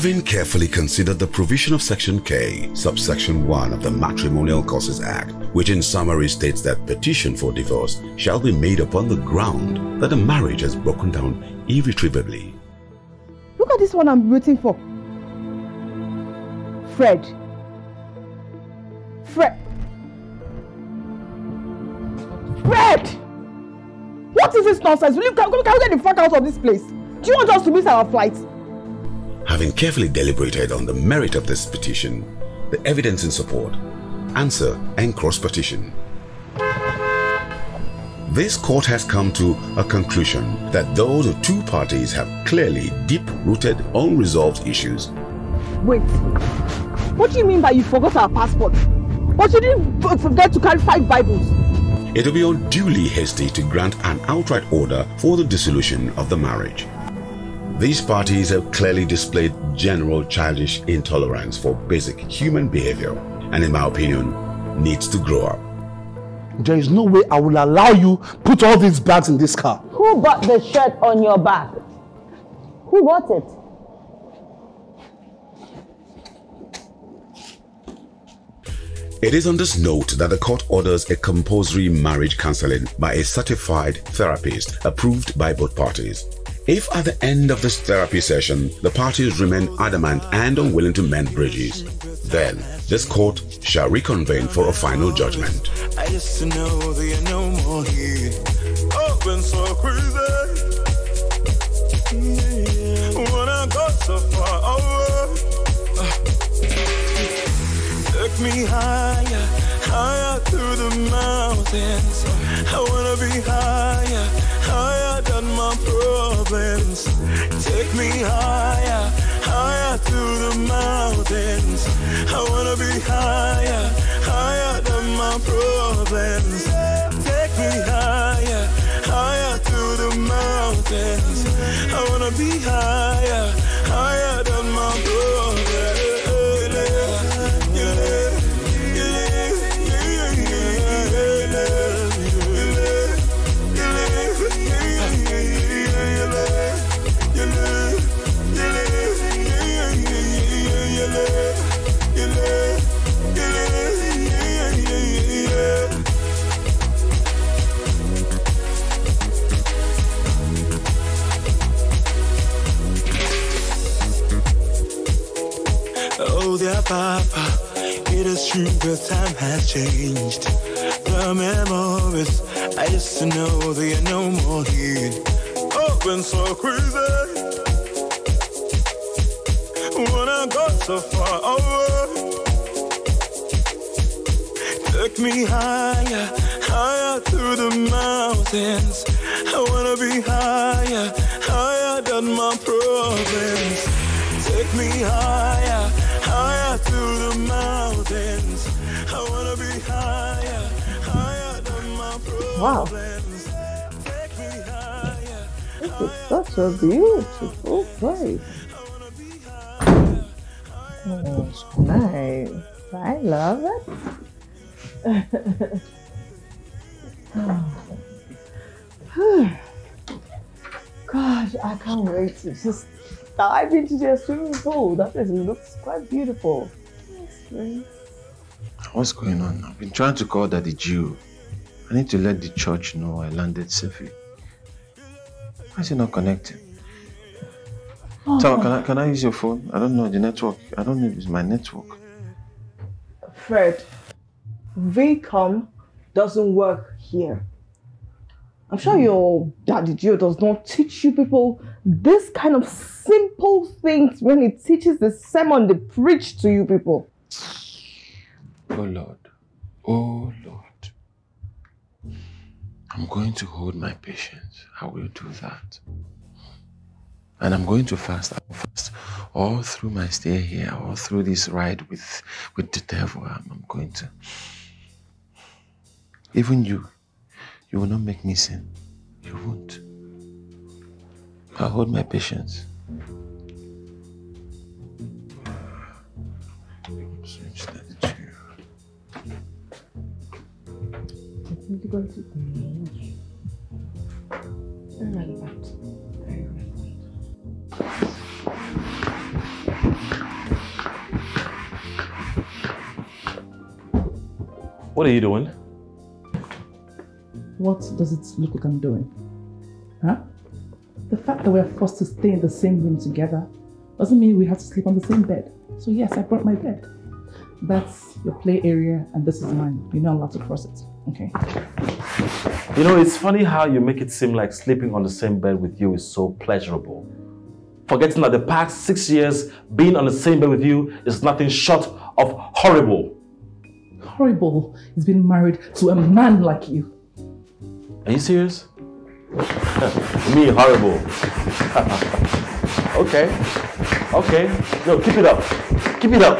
Having carefully considered the provision of Section K, subsection 1 of the Matrimonial Causes Act, which in summary states that petition for divorce shall be made upon the ground that the marriage has broken down irretrievably. Look at this one I'm waiting for. Fred. Fred. Fred! What is this nonsense? Will you, can, can we get the fuck out of this place? Do you want us to miss our flight? Having carefully deliberated on the merit of this petition, the evidence in support, answer and cross petition, this court has come to a conclusion that though the two parties have clearly deep-rooted, unresolved issues. Wait, what do you mean by you forgot our passport? But you didn't forget to carry five Bibles. It will be unduly hasty to grant an outright order for the dissolution of the marriage. These parties have clearly displayed general childish intolerance for basic human behavior and in my opinion needs to grow up. There is no way I will allow you put all these bags in this car. Who bought the shirt on your back? Who bought it? It is on this note that the court orders a compulsory marriage counseling by a certified therapist approved by both parties. If at the end of this therapy session the parties remain adamant and unwilling to mend bridges, then this court shall reconvene for a final judgment. I used to know that you're no more here. Been so crazy. When I got so far away, took me higher, higher through the mountains. I wanna be higher, higher than my problems. Take me higher, higher through the mountains. I wanna be higher, higher than my problems. Take me higher, higher through the mountains. I wanna be higher, higher Oh, dear Papa, it is true the time has changed. The memories I used to know they are no more here. I've been so crazy when I got so far away. Took me higher, higher through the mountains. I wanna be higher, higher than my problems. Take me higher Wow. This is such a beautiful place. It's nice. I love it. Gosh, I can't wait to just dive into their swimming pool. That looks quite beautiful. What's going on? I've been trying to call Daddy Jew. I need to let the church know I landed safely. Why is it not connecting? Oh. So can I can I use your phone? I don't know the network. I don't know if it's my network. Fred, VCOM doesn't work here. I'm sure hmm. your daddy Gio does not teach you people this kind of simple things when he teaches the sermon they preach to you people. Oh Lord. Oh Lord. I'm going to hold my patience. I will do that. And I'm going to fast. I will fast all through my stay here, all through this ride with with the devil. I'm, I'm going to. Even you, you will not make me sin. You won't. I'll hold my patience. That to Very What are you doing? What does it look like I'm doing? Huh? The fact that we're forced to stay in the same room together doesn't mean we have to sleep on the same bed. So yes, I brought my bed. That's your play area and this is mine. You're not allowed to cross it. Okay? You know, it's funny how you make it seem like sleeping on the same bed with you is so pleasurable. Forgetting that the past six years being on the same bed with you is nothing short of horrible. Horrible is being married to a man like you. Are you serious? Me, horrible. okay. Okay. No, keep it up. Keep it up.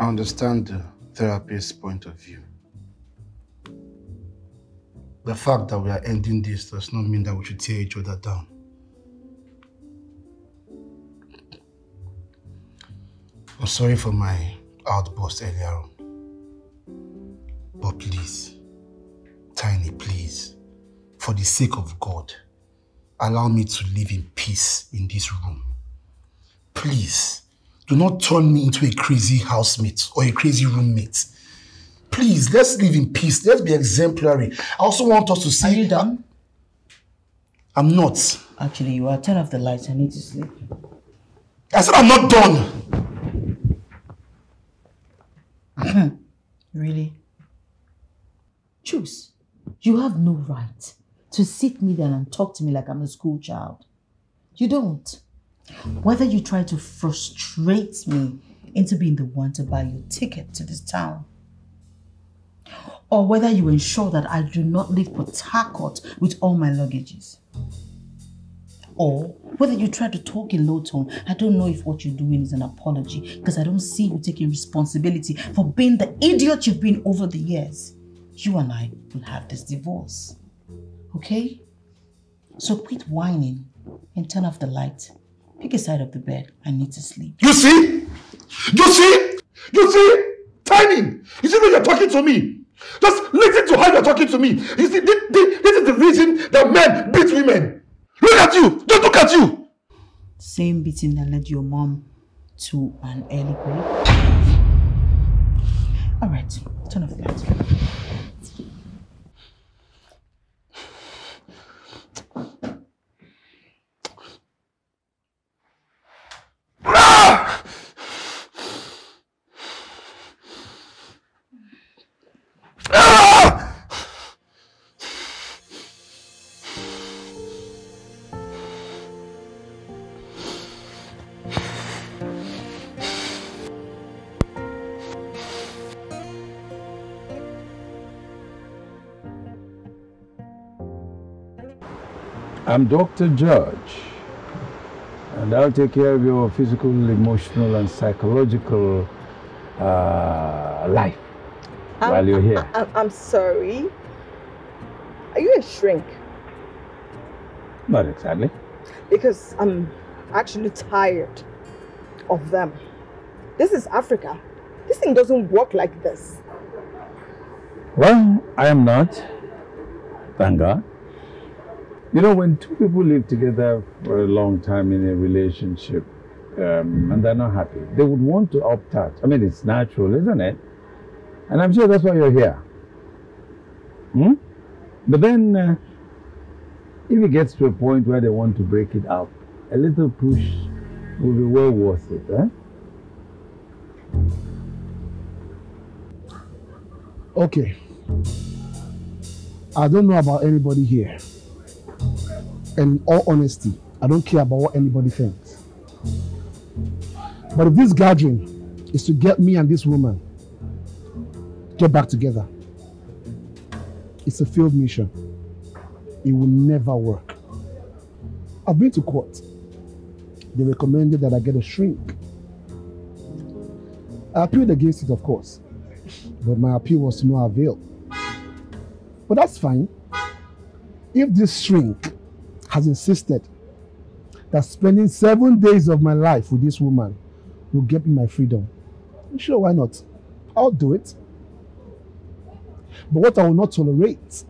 I understand the therapist's point of view. The fact that we are ending this does not mean that we should tear each other down. I'm sorry for my outburst earlier on. But please, Tiny, please, for the sake of God, allow me to live in peace in this room. Please, do not turn me into a crazy housemate or a crazy roommate. Please, let's live in peace. Let's be exemplary. I also want us to see... Are you done? I'm not. Actually, you are. Turn off the lights. I need to sleep. I said I'm not done. really? Choose. You have no right to sit me down and talk to me like I'm a school child. You don't. Whether you try to frustrate me into being the one to buy your ticket to this town, or whether you ensure that I do not leave Port Harcourt with all my luggages, or whether you try to talk in low tone, I don't know if what you're doing is an apology because I don't see you taking responsibility for being the idiot you've been over the years. You and I will have this divorce. Okay? So quit whining and turn off the light. Pick a side of the bed. I need to sleep. You see? You see? You see? Timing! You see when you're talking to me? Just listen to how you're talking to me. You see, this, this, this is the reason that men beat women. Look at you! Just look at you! Same beating that led your mom to an early grave. Alright, turn off the light. I'm Dr. George, and I'll take care of your physical, emotional, and psychological uh, life while you're here. I'm, I'm sorry. Are you a shrink? Not exactly. Because I'm actually tired of them. This is Africa. This thing doesn't work like this. Well, I am not. Thank God. You know, when two people live together for a long time in a relationship um, and they're not happy, they would want to opt out. I mean, it's natural, isn't it? And I'm sure that's why you're here. Hmm? But then, uh, if it gets to a point where they want to break it up, a little push will be well worth it. Eh? Okay. I don't know about anybody here. And in all honesty, I don't care about what anybody thinks. But if this gathering is to get me and this woman get back together, it's a failed mission. It will never work. I've been to court. They recommended that I get a shrink. I appealed against it, of course, but my appeal was to no avail. But that's fine. If this shrink has insisted that spending seven days of my life with this woman will get me my freedom, sure, why not? I'll do it. But what I will not tolerate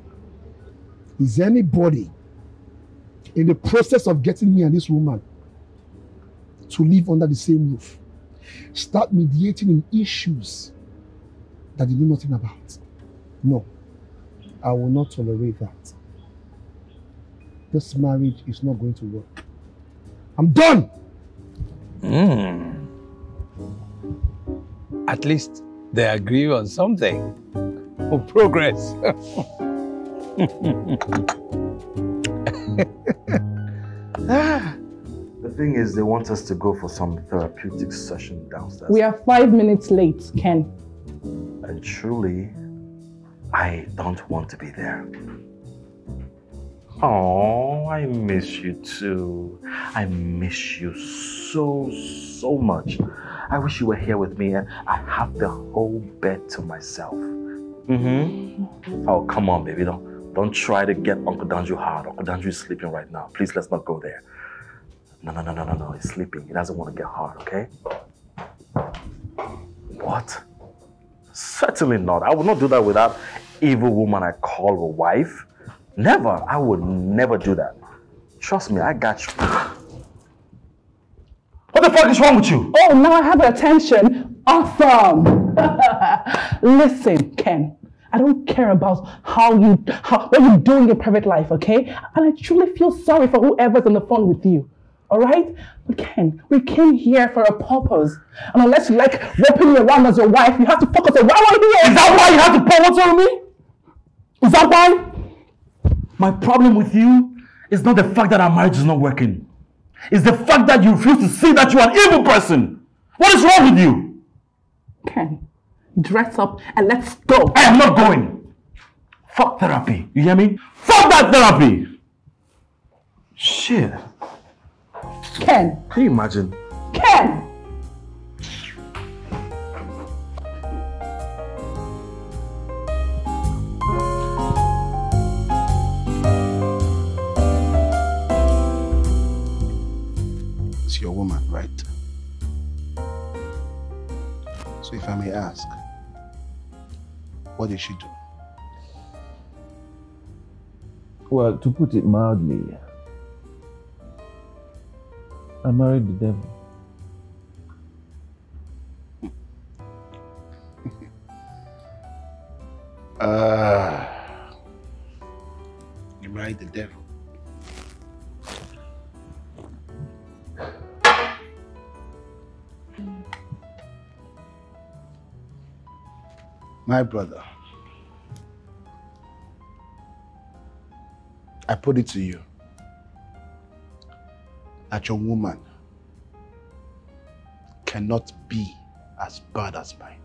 is anybody in the process of getting me and this woman to live under the same roof, start mediating in issues that they know nothing about. No, I will not tolerate that. This marriage is not going to work. I'm done! Mm. At least they agree on something. For progress. The thing is, they want us to go for some therapeutic session downstairs. We are five minutes late, Ken. And truly, I don't want to be there. Oh, I miss you too. I miss you so, so much. I wish you were here with me and I have the whole bed to myself. Mm-hmm. Oh, come on, baby. Don't, don't try to get Uncle Danju hard. Uncle Danju is sleeping right now. Please, let's not go there. No, no, no, no, no, no. He's sleeping. He doesn't want to get hard, okay? What? Certainly not. I would not do that with that evil woman I call a wife. Never. I would never do that. Trust me, I got you. What the fuck is wrong with you? Oh, now I have attention. Awesome. Listen, Ken. I don't care about how you, how, what you do in your private life, okay? And I truly feel sorry for whoever's on the phone with you. All right? But Ken, we came here for a purpose. And unless you like roping me around as your wife, you have to focus on why I'm here. Is that why you have to pour water on me? Is that why? My problem with you is not the fact that our marriage is not working. It's the fact that you refuse to see that you are an evil person. What is wrong with you? Ken, dress up and let's go. I am not going. Fuck therapy. You hear me? Fuck that therapy. Shit. Ken. Can you imagine? Ken! So if I may ask, what did she do? Well, to put it mildly, I married the devil. Uh, you married the devil. My brother, I put it to you that your woman cannot be as bad as mine.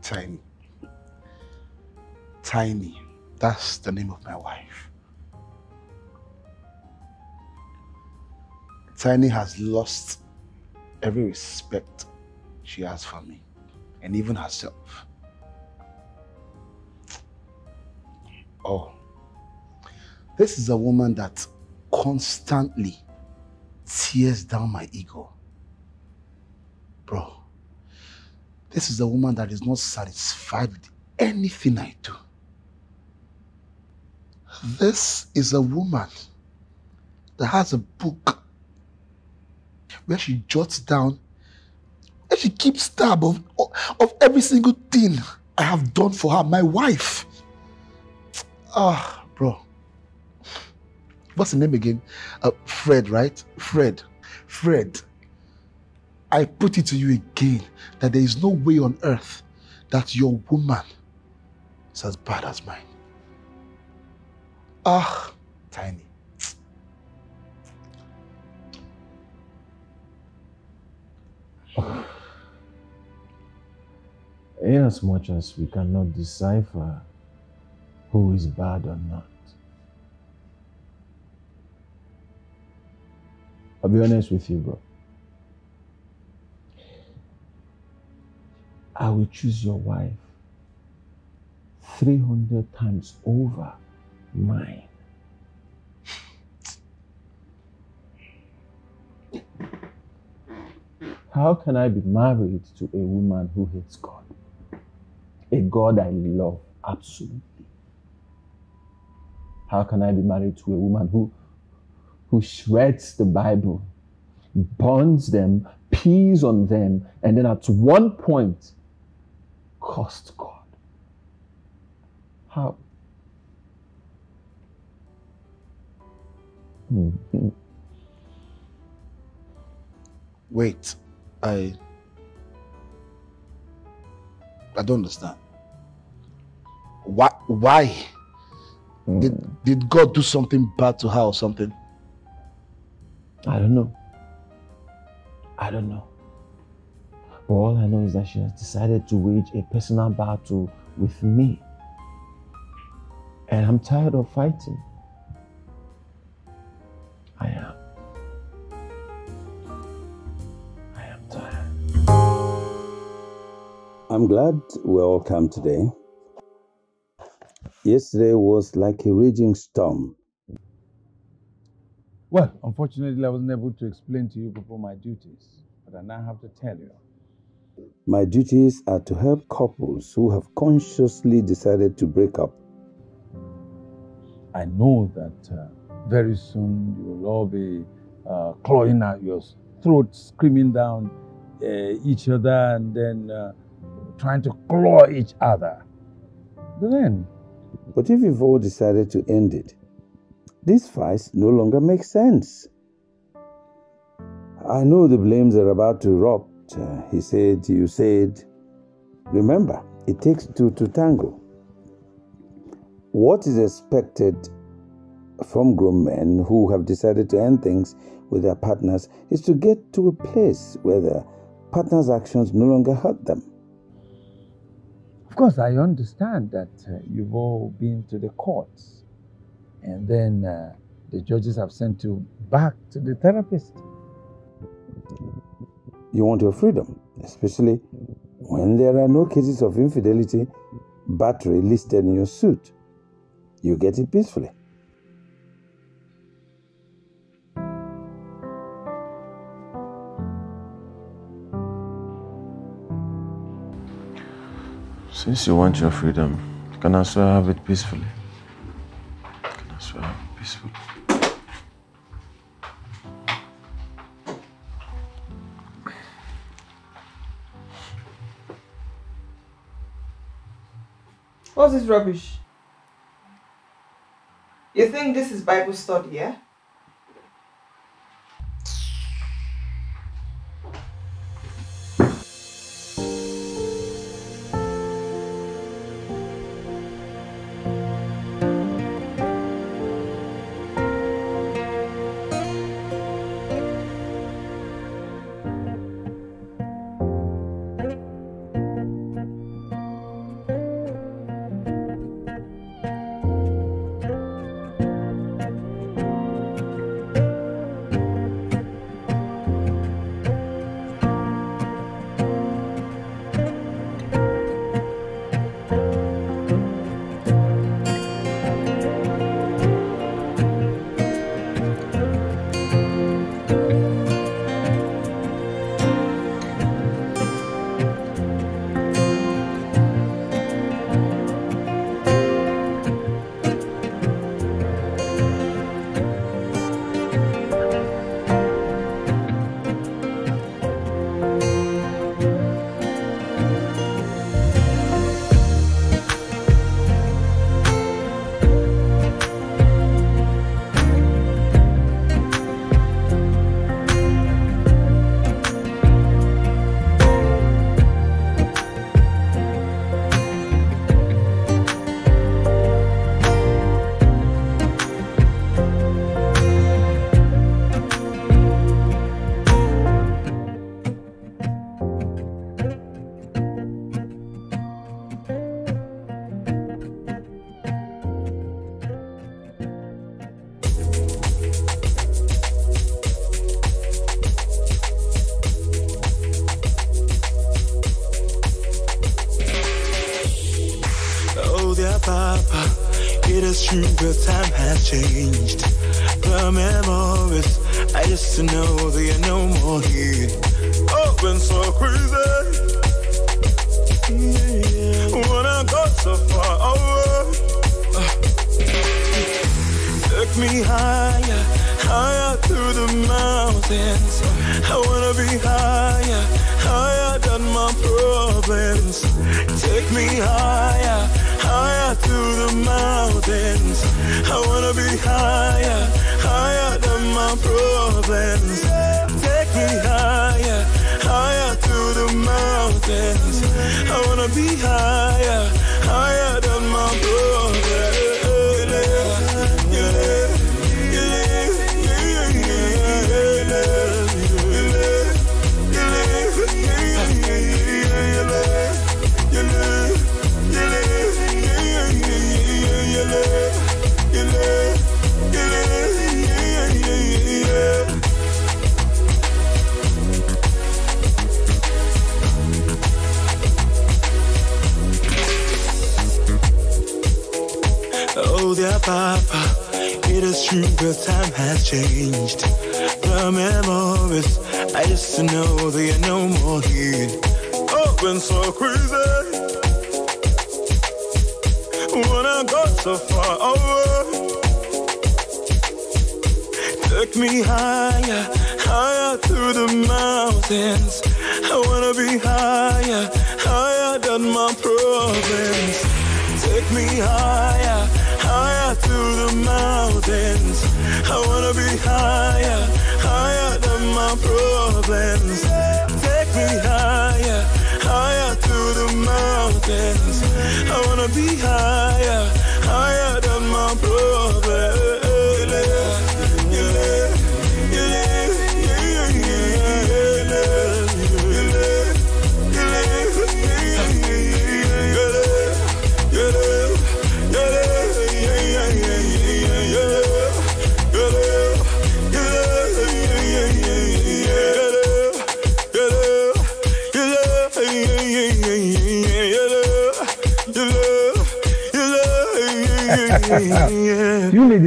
Tiny. Tiny. That's the name of my wife. Tiny has lost every respect she has for me and even herself. Oh, this is a woman that constantly tears down my ego. Bro, this is a woman that is not satisfied with anything I do. This is a woman that has a book where she jots down and she keeps tab of, of every single thing I have done for her, my wife. Ah, bro. What's the name again? Uh, Fred, right? Fred. Fred. I put it to you again that there is no way on earth that your woman is as bad as mine. Ah, Tiny. Inasmuch as we cannot decipher who is bad or not. I'll be honest with you, bro. I will choose your wife 300 times over mine. How can I be married to a woman who hates God? A God I love Absolutely. How can I be married to a woman who who shreds the Bible, burns them, pees on them, and then at one point cursed God? How? Mhm. Wait, I I don't understand. Why why hmm. did did God do something bad to her or something? I don't know. I don't know. But all I know is that she has decided to wage a personal battle with me. And I'm tired of fighting. Glad we all come today. Yesterday was like a raging storm. Well, unfortunately, I wasn't able to explain to you before my duties, but I now have to tell you. My duties are to help couples who have consciously decided to break up. I know that uh, very soon you will all be uh, clawing at your throats, screaming down uh, each other, and then uh, trying to claw each other. Then, but if you've all decided to end it, this fight no longer makes sense. I know the blames are about to erupt. Uh, he said, you said. Remember, it takes two to tango. What is expected from grown men who have decided to end things with their partners is to get to a place where their partner's actions no longer hurt them. Course, I understand that uh, you've all been to the courts, and then uh, the judges have sent you back to the therapist. You want your freedom, especially when there are no cases of infidelity, battery listed in your suit. You get it peacefully. Since you want your freedom, you can as well have it peacefully. Can as well have it peacefully. What's this rubbish? You think this is Bible study, yeah? Time changed. The memories I used to know, they are no more here. Oh, been so crazy. When I got so far away, took me higher, higher through the mountains. I wanna be higher, higher than my problems. Take me higher, higher through the mountains. I wanna be higher, higher than my problems.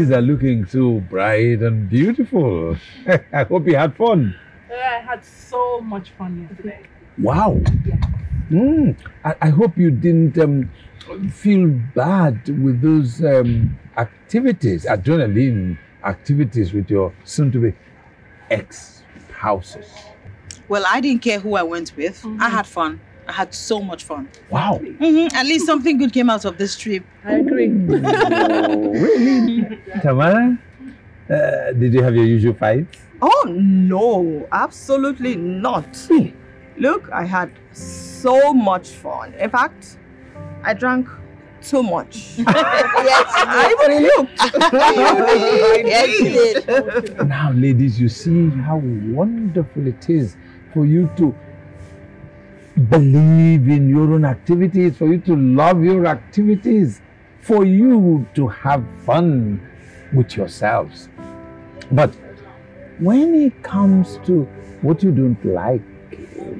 Ladies are looking so bright and beautiful. I hope you had fun. I had so much fun yesterday. Wow. Mm, I, I hope you didn't um, feel bad with those um, activities, adrenaline activities with your soon to be ex spouses. Well, I didn't care who I went with. I had fun. I had so much fun. Wow. hmm At least something good came out of this trip. I agree. really? Tamara, uh, did you have your usual fights? Oh no, absolutely not. Look, I had so much fun. In fact, I drank too much. yes, I even looked. Yes, you did. Now, ladies, you see how wonderful it is for you to believe in your own activities, for you to love your activities, for you to have fun with yourselves. But when it comes to what you don't like,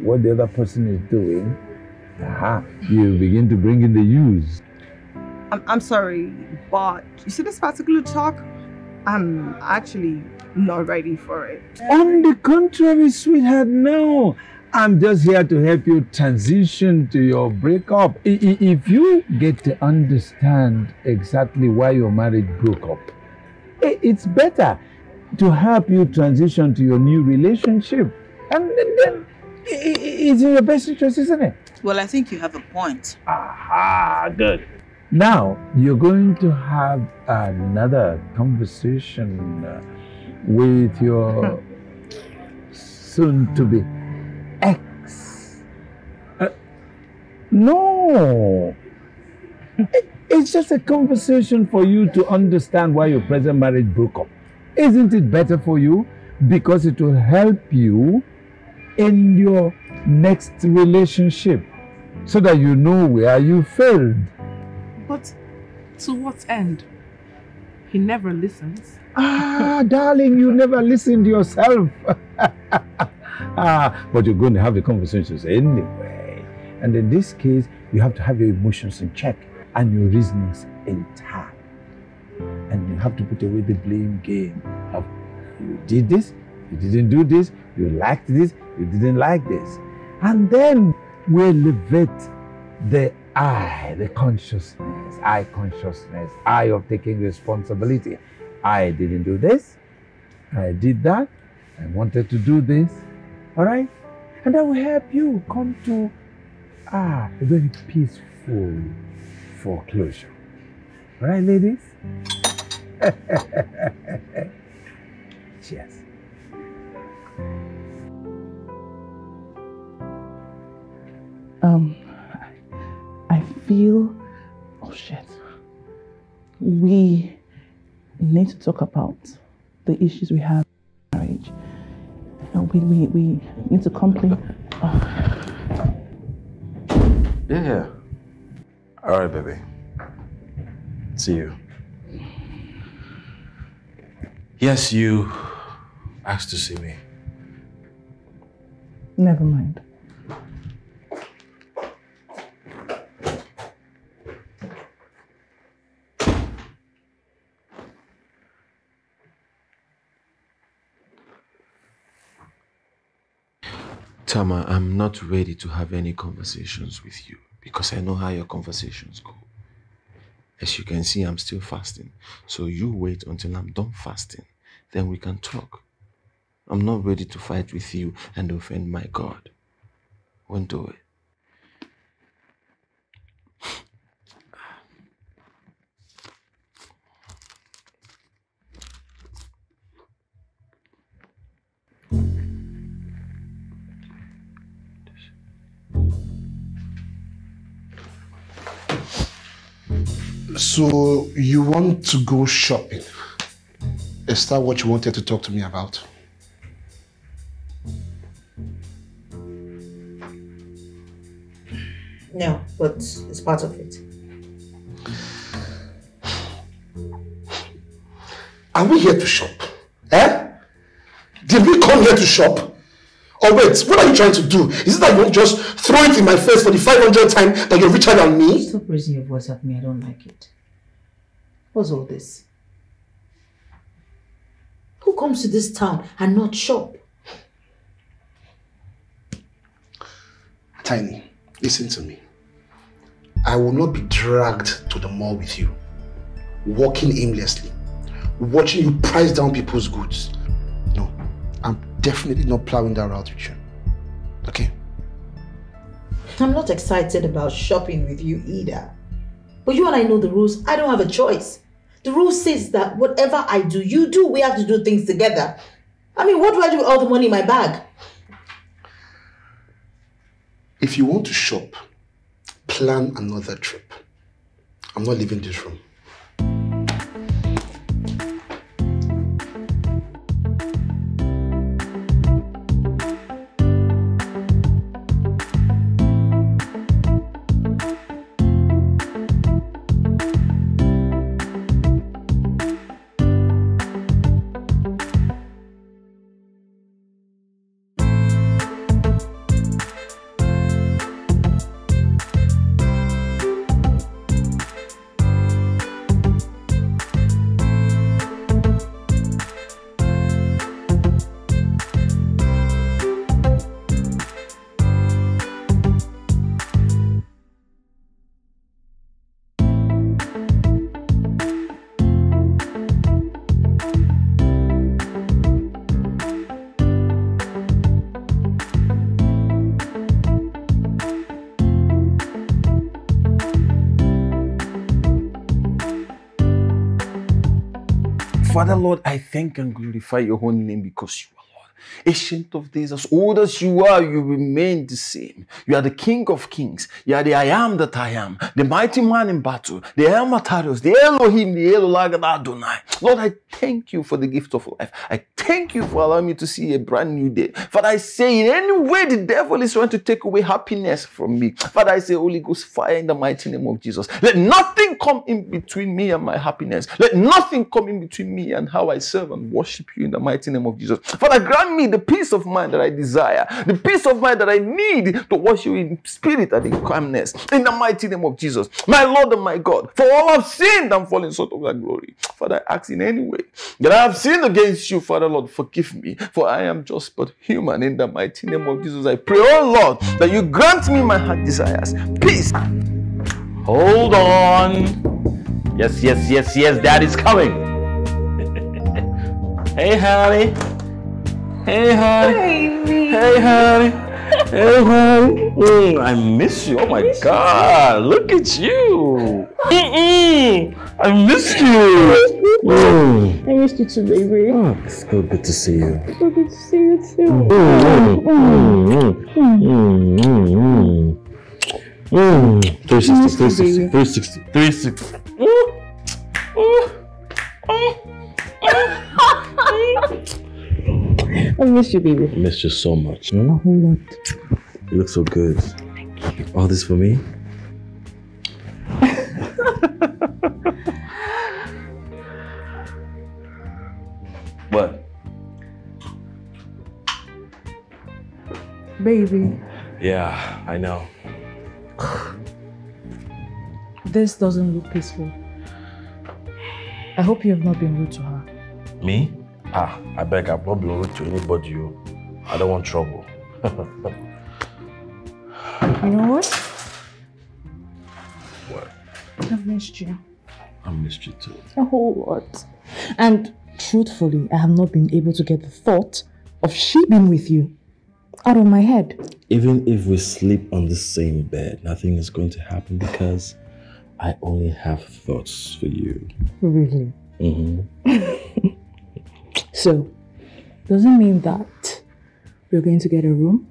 what the other person is doing, aha, you begin to bring in the use. I'm, I'm sorry, but you see this particular talk? I'm actually not ready for it. On the contrary, sweetheart, no. I'm just here to help you transition to your breakup. If you get to understand exactly why your marriage broke up, it's better to help you transition to your new relationship. And then- then i- i- it's in your best interest, isn't it? Well, I think you have a point. Ah, good. Now, you're going to have another conversation uh, with your soon to be ex. Uh, no. It- It's just a conversation for you to understand why your present marriage broke up. Isn't it better for you? Because it will help you in your next relationship so that you know where you failed. But to what end? He never listens. Ah, darling, you never listened yourself. ah, but you're going to have the conversations anyway. And in this case, you have to have your emotions in check and your reasonings intact. And you have to put away the blame game of you did this, you didn't do this, you liked this, you didn't like this. And then we elevate the I, the consciousness, I consciousness, I of taking responsibility. I didn't do this. I did that. I wanted to do this. All right? And that will help you come to ah, a very peaceful foreclosure. All right, ladies? Cheers. Um, I feel, oh shit, we need to talk about the issues we have in marriage. Uh, we, we, we need to complete. Yeah, yeah. All right, baby. See you. Yes, you asked to see me. Never mind. Tama, I'm not ready to have any conversations with you because I know how your conversations go. As you can see, I'm still fasting. So you wait until I'm done fasting. Then we can talk. I'm not ready to fight with you and offend my God. Won't do it. So you want to go shopping? Is that what you wanted to talk to me about? No, but it's part of it. Are we here to shop? Eh? Did we come here to shop? Or wait, what are you trying to do? Is it that you just throw it in my face for the 500th time that you're richer than me? Stop raising your voice at me. I don't like it. What's all this? Who comes to this town and not shop? Tiny, listen to me. I will not be dragged to the mall with you, walking aimlessly, watching you price down people's goods. Definitely not plowing that route with you. Okay? I'm not excited about shopping with you either. But you and I know the rules. I don't have a choice. The rule says that whatever I do, you do. We have to do things together. I mean, what do I do with all the money in my bag? If you want to shop, plan another trip. I'm not leaving this room. Father, Lord, I thank and glorify your holy name because you. Ancient of days, as old as you are, you remain the same. You are the King of kings. You are the I am that I am, the mighty man in battle, the El Matarios, the Elohim, the Elolagad Adonai. Lord, I thank you for the gift of life. I thank you for allowing me to see a brand new day. Father, I say, in any way the devil is trying to take away happiness from me. Father, I say, Holy Ghost, fire in the mighty name of Jesus. Let nothing come in between me and my happiness. Let nothing come in between me and how I serve and worship you in the mighty name of Jesus. Father, grant me the peace of mind that I desire, the peace of mind that I need to worship you in spirit and in calmness. In the mighty name of Jesus. My Lord and my God, for all I've sinned and fallen short of thy glory. Father, I ask in any way that I have sinned against you, Father, Lord, forgive me, for I am just but human. In the mighty name of Jesus, I pray, oh Lord, that you grant me my heart desires. Peace. Hold on. Yes, yes, yes, yes, dad is coming. Hey, honey. Hey, honey. Baby. Hey, honey. Hey, honey. Mm, I miss you. Oh my God. Look at you. Mm-mm. I missed you. Mm. I missed you too, baby. Oh, it's so good to see you. So good to see you too. Mm, mm, mm, mm, mm. Mm. 360, 360, 360, 360. Ooh. Ooh. I miss you, baby. I missed you so much. A whole lot. You look so good. Thank you. All this for me? what? Baby, Yeah, I know. this doesn't look peaceful. I hope you have not been rude to her. Me? Ah, I beg, I've not been rude to anybody. You. I don't want trouble. You know what? What? I've missed you. I missed you too. A whole lot. And truthfully, I have not been able to get the thought of she being with you out of my head. Even if we sleep on the same bed, nothing is going to happen because I only have thoughts for you. Really? Mm-hmm. So, does it mean that we're going to get a room?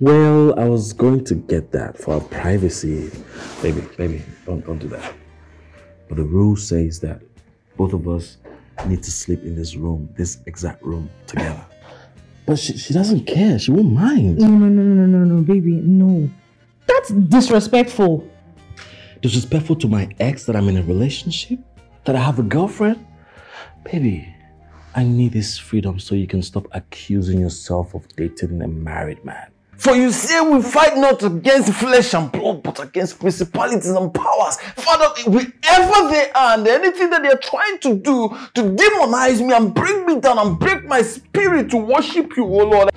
Well, I was going to get that for our privacy. Baby, baby, don't, don't do that. But the rule says that both of us need to sleep in this room, this exact room, together. But she, she doesn't care. She won't mind. No, no, no, no, no, no, baby, no. That's disrespectful. Disrespectful to my ex that I'm in a relationship? That I have a girlfriend? Baby, I need this freedom so you can stop accusing yourself of dating a married man. For you say we fight not against flesh and blood, but against principalities and powers. Father, wherever they are and anything that they're trying to do to demonize me and bring me down and break my spirit to worship you, oh Lord.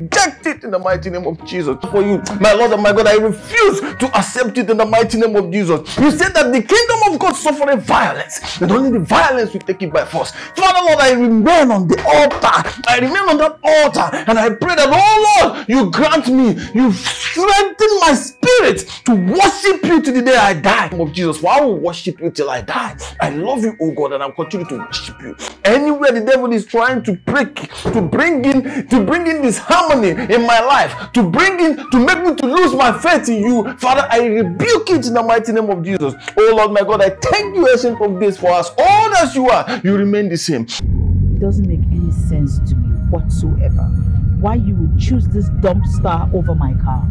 Reject it in the mighty name of Jesus. For you, my Lord and my God, I refuse to accept it in the mighty name of Jesus. You said that the kingdom of God suffered violence, and only the violence will take it by force. Father, Lord, I remain on the altar. I remain on that altar, and I pray that, oh Lord, you grant me, you strengthen my spirit to worship you to the day I die. Of Jesus, for I will worship you till I die. I love you, oh God, and I'll continue to worship you. Anywhere the devil is trying to break, to bring in, to bring in this harmony in my life, to bring in, to make me to lose my faith in you, Father, I rebuke it in the mighty name of Jesus. Oh Lord, my God, I thank you, ancient of days, for as old as you are, you remain the same. It doesn't make any sense to me whatsoever why you would choose this dump star over my car.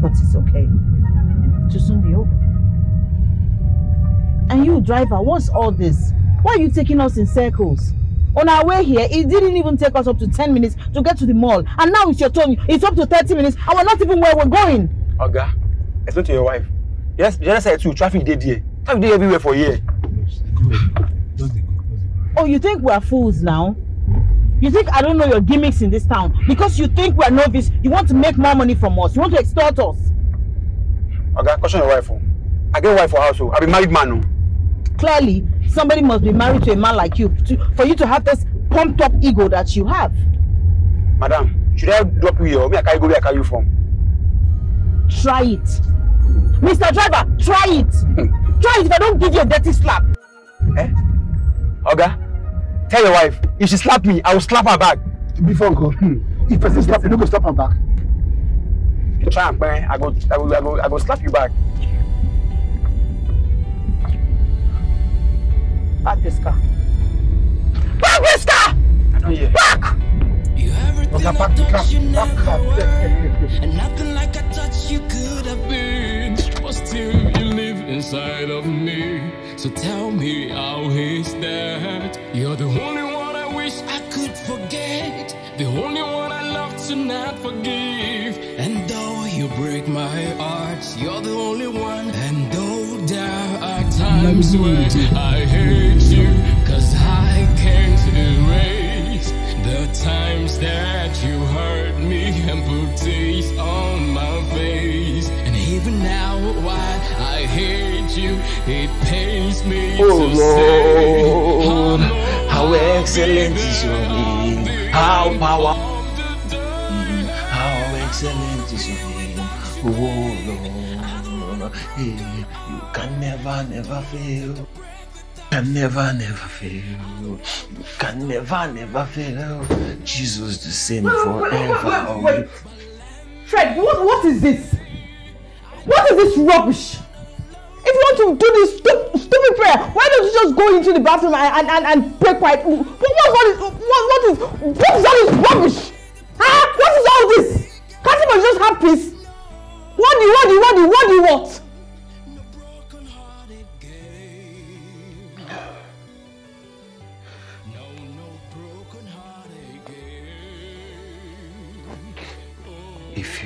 But it's okay. To soon be over. And you, driver, what's all this? Why are you taking us in circles? On our way here, it didn't even take us up to 10 minutes to get to the mall. And now it's your turn. It's up to 30 minutes and we're not even where we're going. Oga, explain to your wife. Yes, the other side too, traffic dey there. Traffic dey everywhere for here. Oh, you think we're fools now? You think I don't know your gimmicks in this town? Because you think we're novice, you want to make more money from us. You want to extort us. Oga, caution your wife. oh. I get wife for house. oh. I be married man. oh. Clearly, somebody must be married to a man like you to, for you to have this pumped up ego that you have. Madam, should I drop you here or me I carry go where I carry you from? Try it. Mr. Driver, try it. try it if I don't give you a dirty slap. Eh? Oga, tell your wife, if she slap me, I will slap her back. Before go, if person slap you, no go slap am back. Try and I go, I go, I go, I go slap you back. Back this car. Back this car! I don't hear. Back! Oga, back the car, back the car. And nothing like a touch you could have been. But still you live inside of me. So tell me how is that? You're the only one I wish I could forget. The only one I love to not forgive. And though you break my heart, you're the only one. And though there are times when I hate you, cause I can't erase the times that you hurt me and put tears on my face. And even now, while I hate you, it pains me Oh to say, Lord, I know how excellent is your name. How powerful How excellent is your name. Oh Lord. Hey, you can never, never fail. Can never, never fail. Can never, never fail. Jesus the same forever. Wait, wait, wait. Fred, what, what is this? What is this rubbish? If you want to do this stu- stupid prayer, why don't you just go into the bathroom and, and, and, and pray quiet? What, what's all this? What, what is what is all this rubbish? Huh? What is all this? Can't you just have peace? What do you what do you what do you what do you want?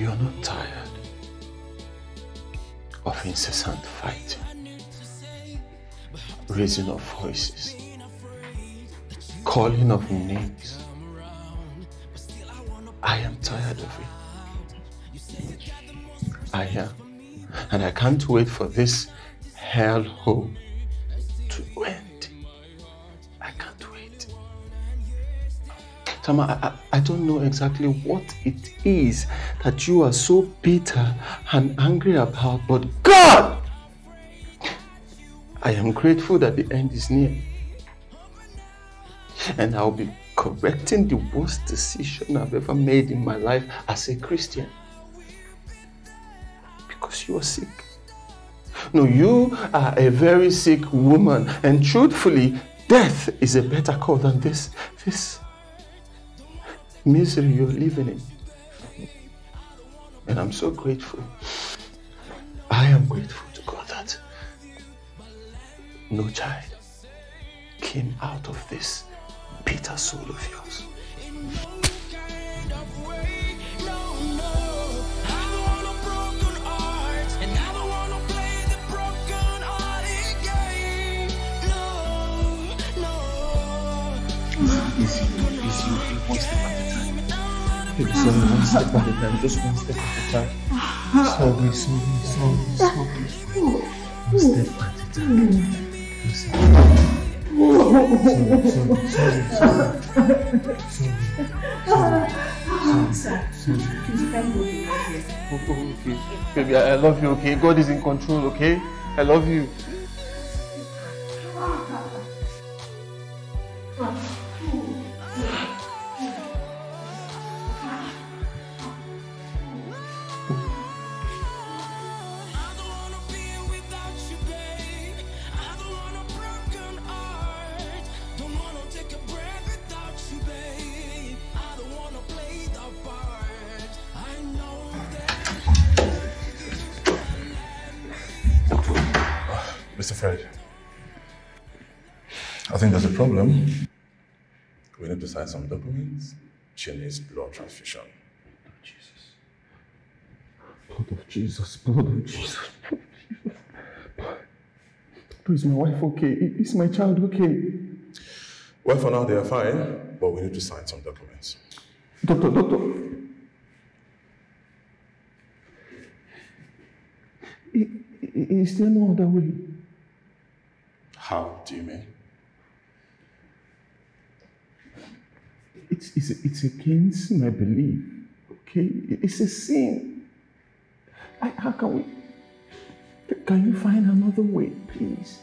If you're not tired of incessant fighting, raising of voices, calling of names, I am tired of it. I am. And I can't wait for this hellhole to end. Tama, I, I, don't know exactly what it is that you are so bitter and angry about, but God! I am grateful that the end is near. And I'll be correcting the worst decision I've ever made in my life as a Christian. Because you are sick. No, you are a very sick woman, and truthfully, death is a better call than this. This misery you're living in. And I'm so grateful. I am grateful to God that no child came out of this bitter soul of yours. At a at a time, just one step at a time. Sorry, sorry, sorry, sorry. Okay. I love you, okay? God is in control, okay? I love you. Sign some documents. She needs blood transfusion. Jesus. Blood of Jesus, blood of Jesus. Doctor, is my wife okay? Is my child okay? Well, for now they are fine, but we need to sign some documents. Doctor, doctor. Is there no other way? How do you mean? It's, it's, it's against my belief, okay? It's a sin. I, how can we? Can you find another way, please?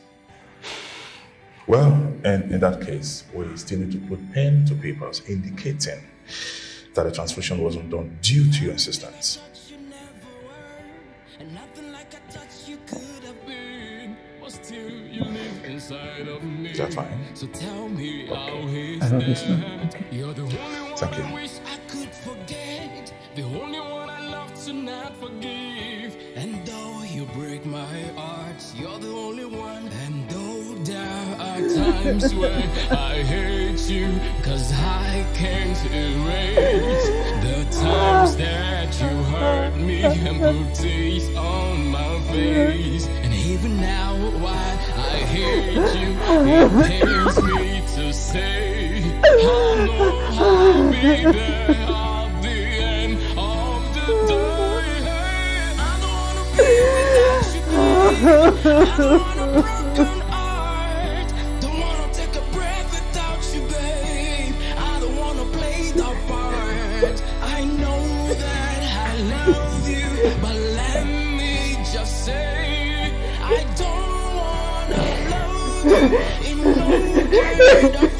Well, and in that case, we still need to put pen to papers indicating that the transfusion wasn't done due to your insistence. Is that fine? So tell me how he I. You're the only Thank one you. I wish I could forget. The only one I love to not forgive. And though you break my heart, you're the only one. And though there are times when I hate you, cause I can't erase the times that you hurt me and put tears on my face. Even now, why I hate you, it pains me to say. Know I'll be there at the end of the day. I don't wanna be without you. don't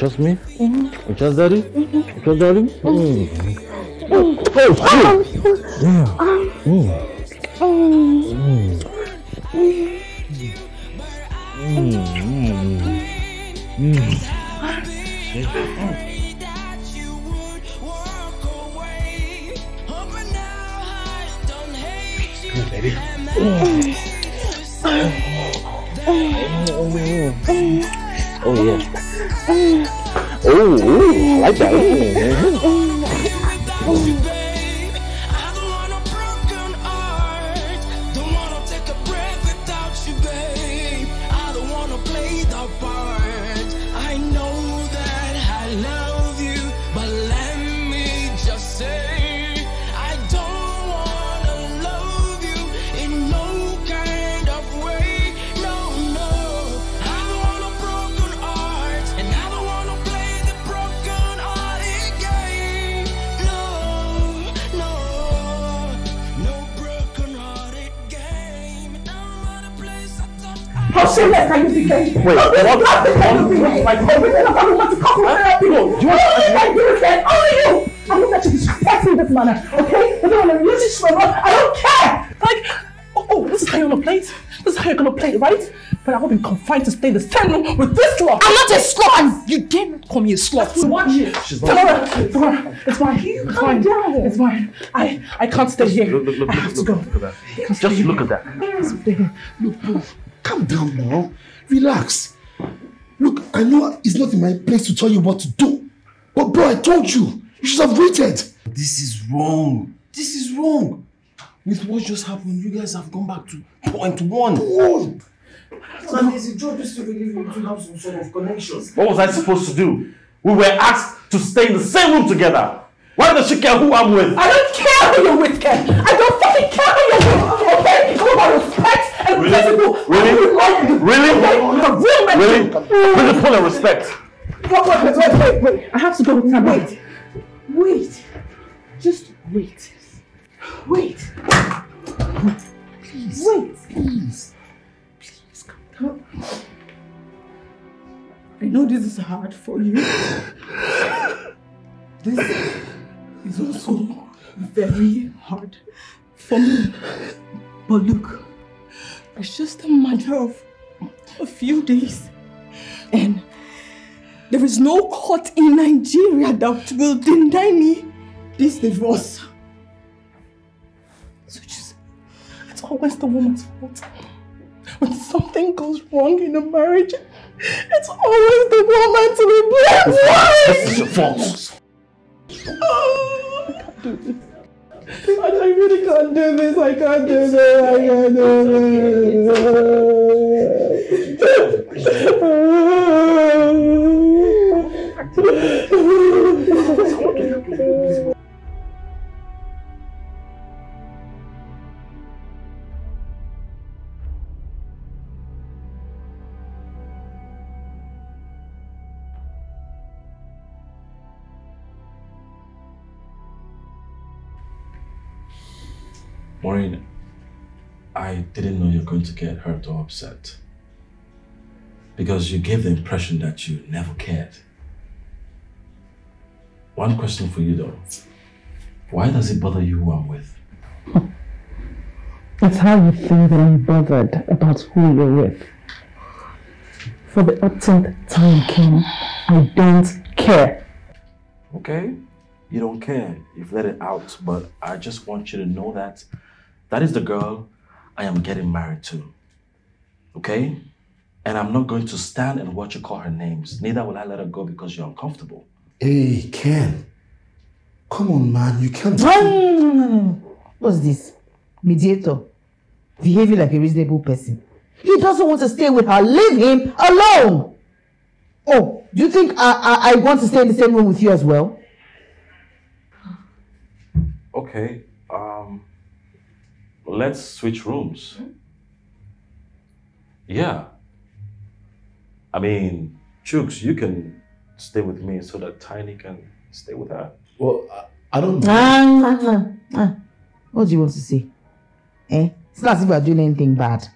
trust me? You trust daddy? You trust daddy? Mm. Oh, shit! Yeah. Mm. Mm. Stay in the same room with this slut. I'm not a slut. And you dare not call me a slut. Watch it. She's not. Tamara, Tamara, it's fine. It's fine. It's fine. I, I can't stay here. Look, look, look, I have to look, go. look at that. Just look at that. Look, bro, calm down now. Relax. Look, I know it's not in my place to tell you what to do. But bro, I told you. You should have waited. This is wrong. This is wrong. With what just happened, you guys have gone back to point one. One. And there's a job just to believe you to have some sort of connections. What was I supposed to do? We were asked to stay in the same room together. Why does she care who I'm with? I don't care who you're with, Ken. I don't fucking care who you're with, okay? It's all about respect and Really? principle. Really? Really? Okay? You're a real man. Really? Principle and respect. Wait, wait, wait, wait, wait. I have to go with Tamara. Wait. Wait. Just wait. Wait. Please. Wait. Please. I know this is hard for you. This is also very hard for me. But look, it's just a matter of a few days. And there is no court in Nigeria that will deny me this divorce. So just, it's always the woman's fault. When something goes wrong in a marriage, it's always the woman to be blamed. Why? This is fault. Oh, I can't do this. I, I really can't do this. I can't do this. I can't do this. Maureen, didn't know you're going to get hurt or upset. Because you gave the impression that you never cared. One question for you though. Why does it bother you who I'm with? It's how you think that I'm bothered about who you're with. For the upteenth time, King, I don't care. Okay? You don't care. You've let it out, but I just want you to know that that is the girl I am getting married to. Okay? And I'm not going to stand and watch you call her names. Neither will I let her go because you're uncomfortable. Hey, Ken. Come on, man. You can't. No, no, no, no, no, no. What's this? Mediator. Behaving like a reasonable person. He doesn't want to stay with her. Leave him alone. Oh, do you think I, I, I want to stay in the same room with you as well? Okay, um, let's switch rooms. Yeah. I mean, Chooks, you can stay with me so that Tiny can stay with her. Well, I, I don't. Ah, ah, ah, ah. What do you want to say? Eh? It's not as if we're doing anything bad.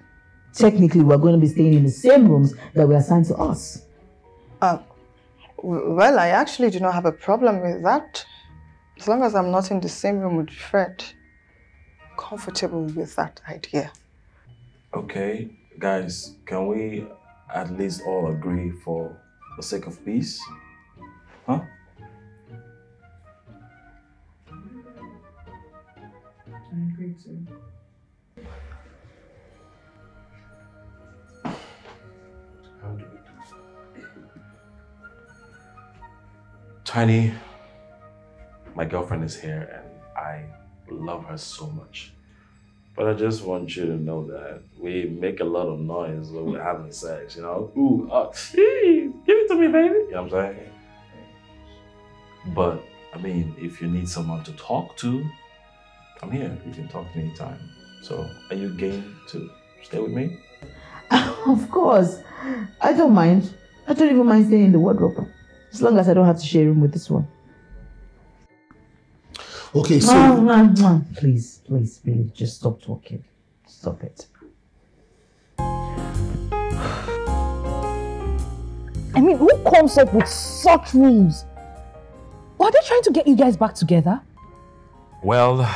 Technically, we're going to be staying in the same rooms that were assigned to us. Uh, well, I actually do not have a problem with that. As long as I'm not in the same room with Fred. Comfortable with that idea. Okay, guys, can we at least all agree for the sake of peace? Huh? I agree too. How do we do this? Tiny, my girlfriend is here and I love her so much. But I just want you to know that we make a lot of noise when we're having sex, you know? Ooh, uh, gee, give it to me, baby. You know what I'm saying? But, I mean, if you need someone to talk to, I'm here. You can talk to me anytime. So, are you game to stay with me? of course. I don't mind. I don't even mind staying in the wardrobe. As long as I don't have to share a room with this one. Okay, so. Please, please, please, just stop talking. Stop it. I mean, who comes up with such rules? Or are they trying to get you guys back together? Well,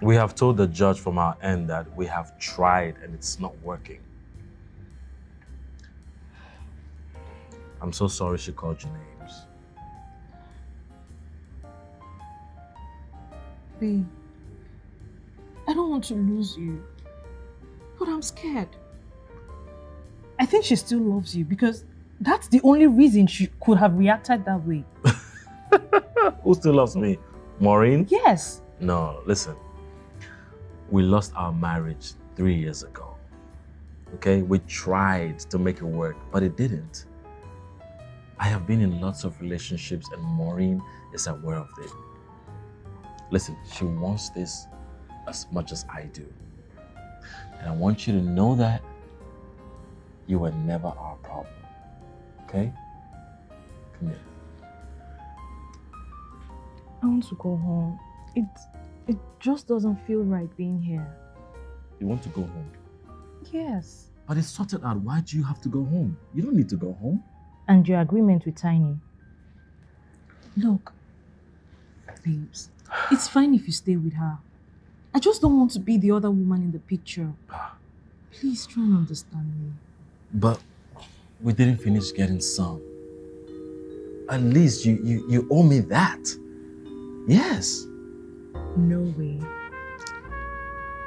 we have told the judge from our end that we have tried and it's not working. I'm so sorry she called you names. Babe, I don't want to lose you. But I'm scared. I think she still loves you because that's the only reason she could have reacted that way. Who still loves me? Maureen? Yes. No, listen. We lost our marriage three years ago. Okay? We tried to make it work, but it didn't. I have been in lots of relationships, and Maureen is aware of it. Listen, she wants this as much as I do. And I want you to know that you were never our problem. Okay? Come here. I want to go home. It it just doesn't feel right being here. You want to go home? Yes. But it's sorted out. Why do you have to go home? You don't need to go home. And your agreement with Tiny. Look, babes, it's fine if you stay with her. I just don't want to be the other woman in the picture. Please try and understand me. But we didn't finish getting some. At least you, you, you owe me that. Yes. No way.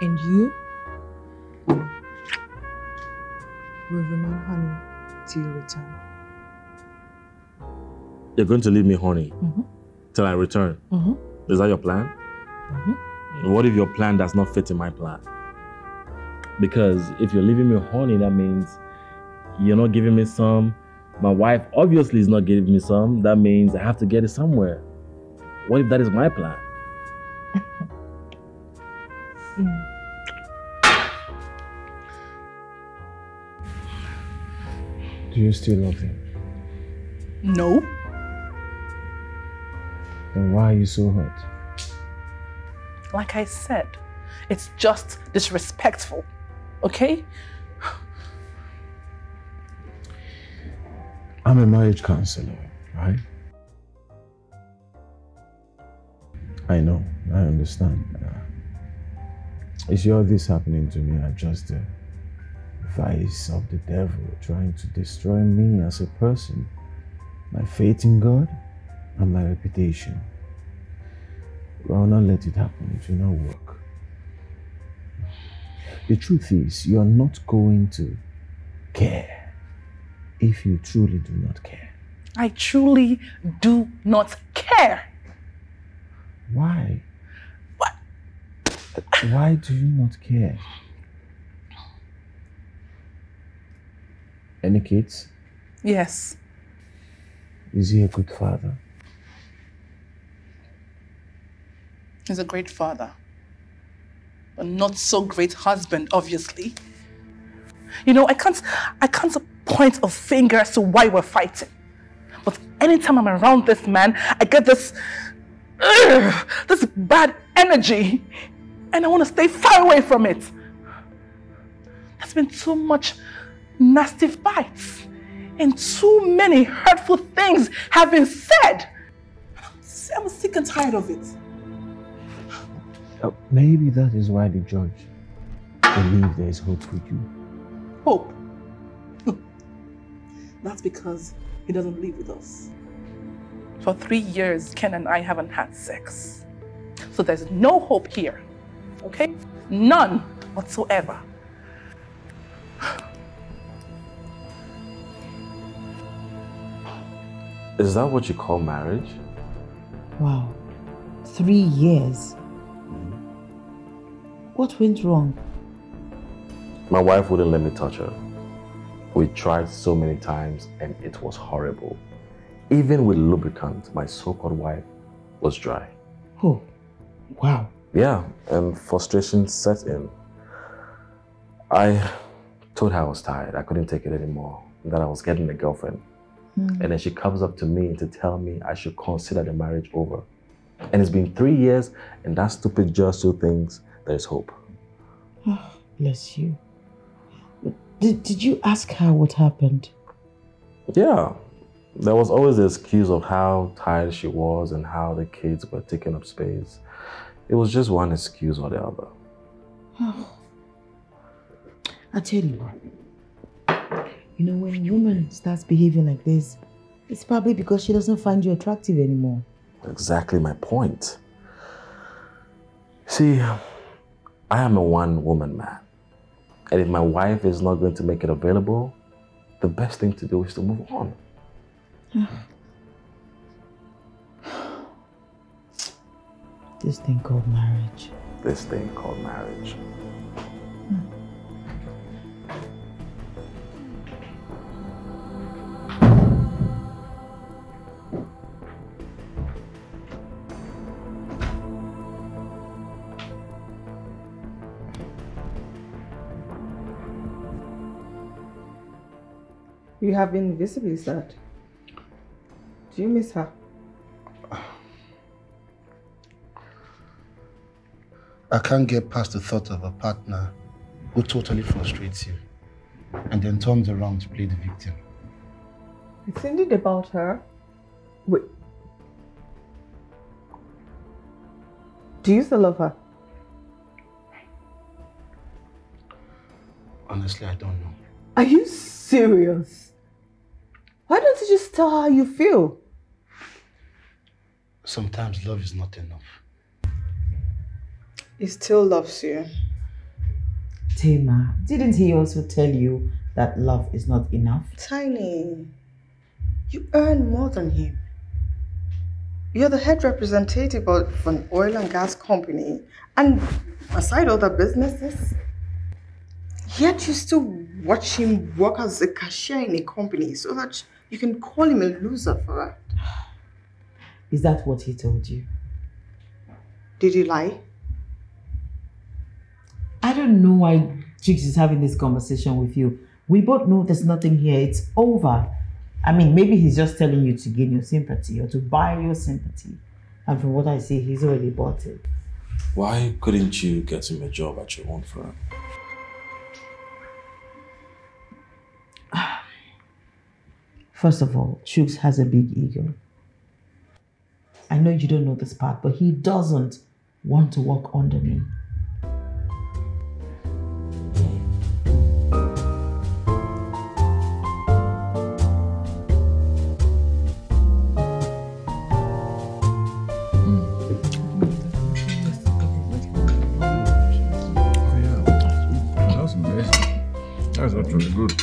And you will remain honey till you return. You're going to leave me honey Mhm. till I return. Mhm. Is that your plan? Mm-hmm. What if your plan does not fit in my plan? Because if you're leaving me honey, that means you're not giving me some. My wife obviously is not giving me some. That means I have to get it somewhere. What if that is my plan? Do you still love him? No. Then why are you so hurt? Like I said, it's just disrespectful. Okay? I'm a marriage counselor, right? I know, I understand. Uh, it's all this happening to me are just the vice of the devil trying to destroy me as a person, my faith in God, and my reputation. I will not let it happen. It will not work. The truth is, you are not going to care if you truly do not care. I truly do not care. Why? What? Why do you not care? Any kids? Yes. Is he a good father? He's a great father. But not so great husband, obviously. You know, I can't I can't point a finger as to why we're fighting. But anytime I'm around this man, I get this ugh, this bad energy. And I want to stay far away from it. There's been too much nasty fights and too many hurtful things have been said. I'm sick and tired of it. Uh, maybe that is why the judge believes there is hope for you. Hope. That's because he doesn't live with us. For three years, Ken and I haven't had sex. So there's no hope here. Okay? None whatsoever. Is that what you call marriage? Wow. Three years. What went wrong? My wife wouldn't let me touch her. We tried so many times and it was horrible. Even with lubricant, my so-called wife was dry. Oh, wow. Yeah, and frustration set in. I told her I was tired. I couldn't take it anymore. That I was getting a girlfriend. Hmm. And then she comes up to me to tell me I should consider the marriage over. And it's been three years, and that stupid still thinks there's hope. Oh, bless you. Did, did you ask her what happened? Yeah. There was always the excuse of how tired she was and how the kids were taking up space. It was just one excuse or the other. Oh. I tell you what. You know, when a woman starts behaving like this, it's probably because she doesn't find you attractive anymore. Exactly my point. See, I am a one woman man. And if my wife is not going to make it available, the best thing to do is to move on. This thing called marriage. This thing called marriage. You have been visibly sad. Do you miss her? I can't get past the thought of a partner who totally frustrates you and then turns around to play the victim. It's indeed about her. Wait. Do you still love her? Honestly, I don't know. Are you serious? Why don't you just tell her how you feel? Sometimes love is not enough. He still loves you. Tema, didn't he also tell you that love is not enough? Tiny, you earn more than him. You're the head representative of an oil and gas company, and aside other businesses, yet you still watch him work as a cashier in a company so that you can call him a loser for that. Is that what he told you? Did he lie? I don't know why Chicks is having this conversation with you. We both know there's nothing here. It's over. I mean, maybe he's just telling you to gain your sympathy or to buy your sympathy. And from what I see, he's already bought it. Why couldn't you get him a job at your own firm? First of all, Chooks has a big ego. I know you don't know this part, but he doesn't want to work under me. Oh, That's actually good.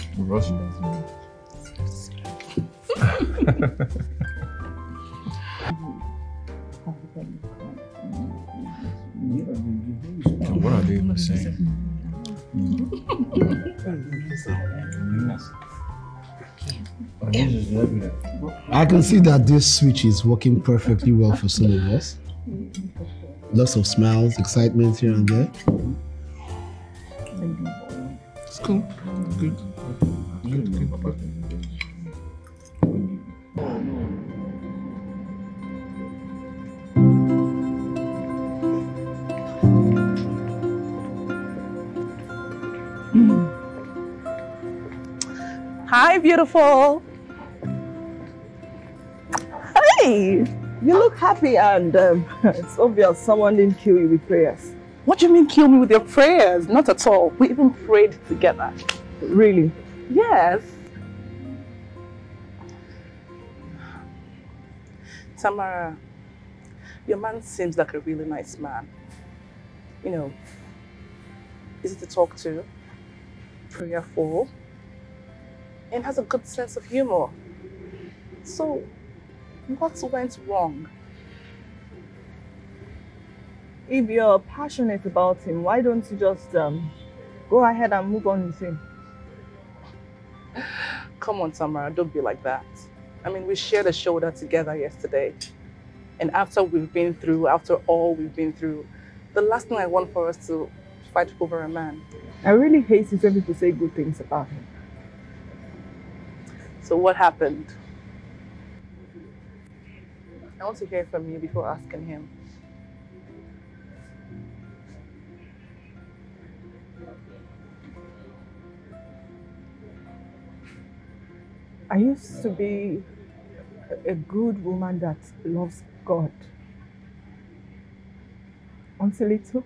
What are they even saying? I can see that this switch is working perfectly well for some of us. Lots of smiles, excitement here and there. It's cool. Good. Good, good. Hi, beautiful. Hey, you look happy and um, it's obvious someone didn't kill you with prayers. What do you mean kill me with your prayers? Not at all. We even prayed together. Really? Yes. Tamara, your man seems like a really nice man. You know, easy to talk to, prayerful, and has a good sense of humor. So, what went wrong? If you're passionate about him, why don't you just um, go ahead and move on with him? Come on, Tamara, don't be like that. I mean, we shared a shoulder together yesterday. And after we've been through, after all we've been through, the last thing I want for us to fight over a man. I really hate it when people say good things about him. So what happened? I want to hear from you before asking him. I used to be a- good woman that loves God. Until he took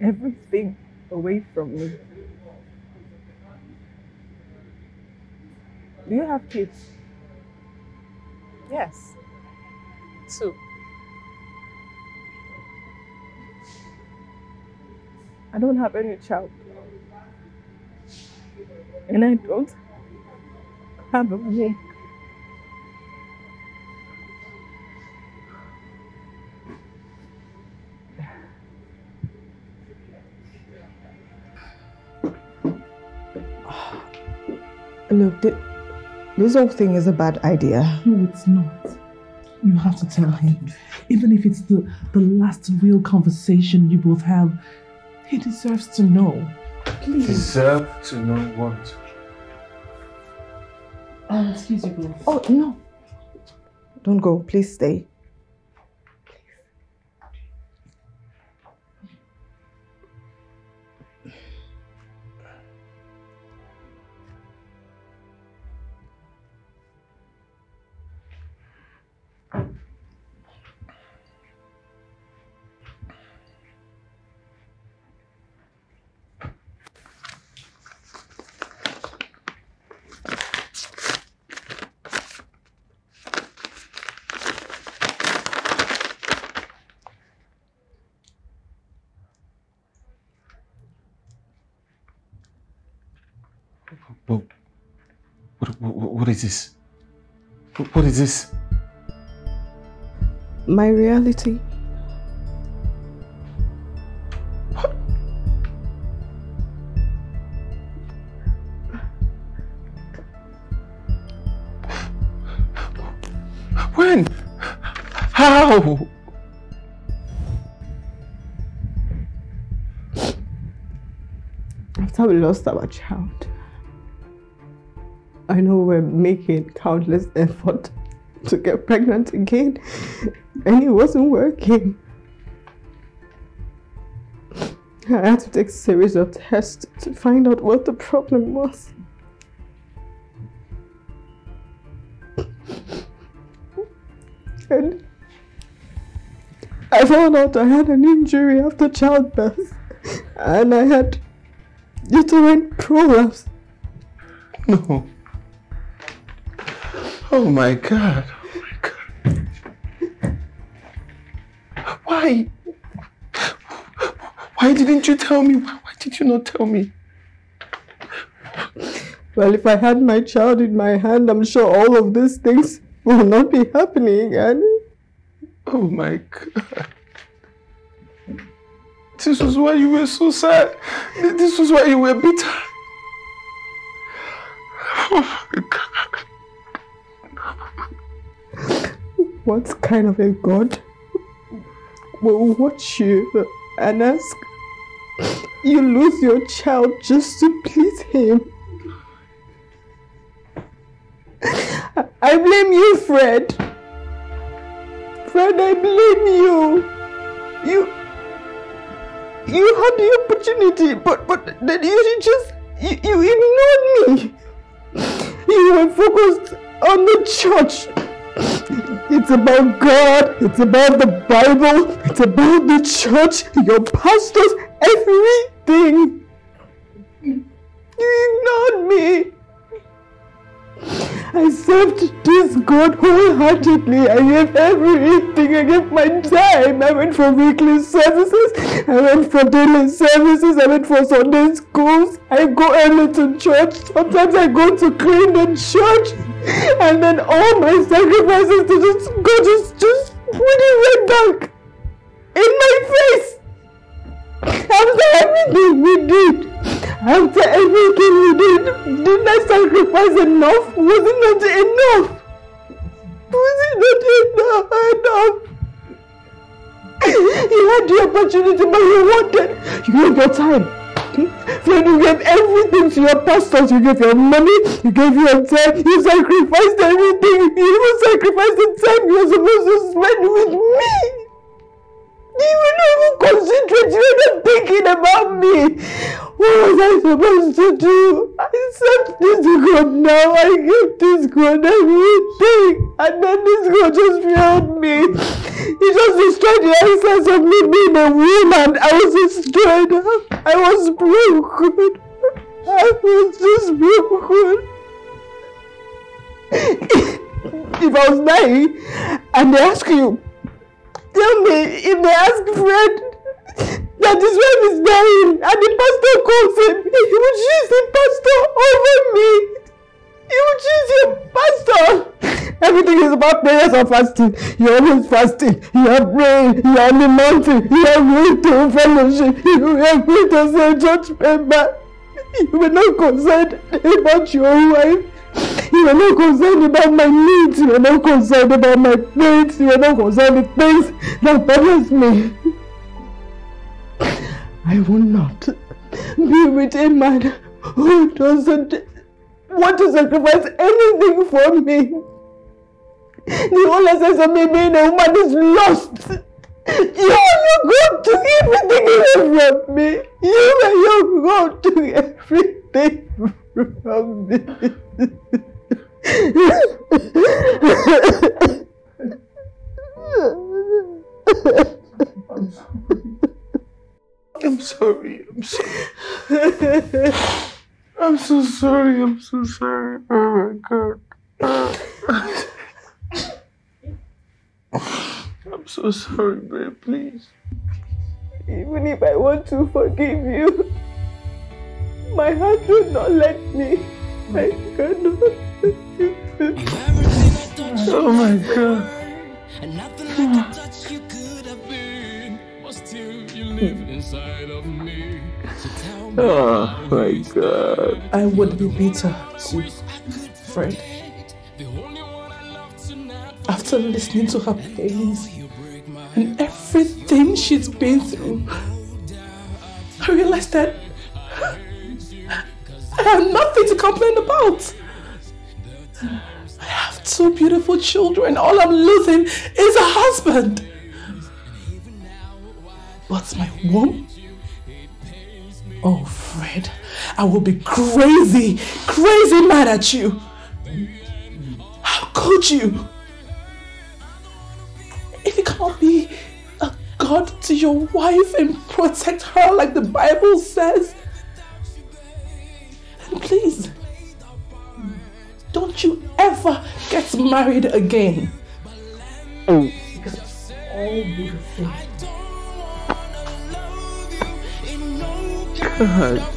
everything away from me. Do you have kids? Yes. Two. I don't have any child. And I don't have a womb. Look, this whole thing is a bad idea. No, it's not. You have to tell him. Even if it's the, the last real conversation you both have, he deserves to know. Please. Deserve to know what? Um, excuse you both. Oh, no. Don't go. Please stay. Is this? What, what is this? My reality. When? How? After we lost our child, I know we're making countless effort to get pregnant again, and it wasn't working. I had to take a series of tests to find out what the problem was. And I found out I had an injury after childbirth, and I had uterine prolapse. No. Oh my god. Oh my god. Why? Why didn't you tell me? Why, did you not tell me? Well, if I had my child in my hand, I'm sure all of these things will not be happening again. Oh my God. This was why you were so sad. This was why you were bitter. Oh my God. What kind of a God will watch you and ask you lose your child just to please him? I blame you, Fred. Fred, I blame you. You you had the opportunity, but but then you just you, you ignored me. You were focused on the church. It's about God, it's about the Bible, it's about the church, your pastors, everything. You ignored me. I served this God wholeheartedly. I gave everything. I gave my time. I went for weekly services. I went for daily services. I went for Sunday schools. I go early to church. Sometimes I go to clean the church. And then all my sacrifices to just go just just put it right back in my face. After everything we did, after everything we did, didn't I sacrifice enough? Was it not enough? Was it not enough? enough? You had the opportunity, but you wanted. You gave your time. Then you gave everything to your pastors. You gave your money. You gave your time. You sacrificed everything. You even sacrificed the time you were supposed to spend with me. You were not even concentrating. You thinking about me. What was I supposed to do? I served this God now. I gave this God everything. And then this God just failed me. He just destroyed the essence of me being a woman. I was destroyed. I was broken. I was just broken. if I was dying and they ask you, tell me if they ask Fred that his wife is dying and the pastor calls him, he would choose the pastor over me. He would choose your pastor. Everything is about prayers and fasting. You're always fasting. You are praying. You are on the mountain. You are going to fellowship. You are going to say church member. You were not concerned about your wife. You are not concerned about my needs. You are not concerned about my needs. You are not concerned with things that bothers me. I will not be with a man who doesn't want to sacrifice anything for me. The whole essence of me being a woman is lost. You and your God took everything away from me. You and your God took everything from me. I'm sorry. I'm sorry. I'm so sorry. I'm so sorry. Oh my God. I'm so sorry, babe. Please. Even if I want to forgive you, my heart will not let me. I cannot. oh my God. Oh my God. I would be bitter too, Fred. After listening to her pains and everything she's been through, I realized that I have nothing to complain about. I have two beautiful children. All I'm losing is a husband. But my womb? Oh, Fred, I will be crazy, crazy mad at you. How could you? If you cannot be a God to your wife and protect her like the Bible says, then please, don't you ever get married again. Oh. Because all God.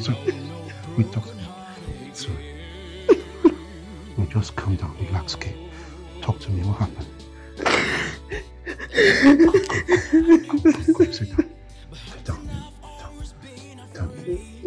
so, we talk. So, we just calm down, relax. Talk to me. What happened? Sit down.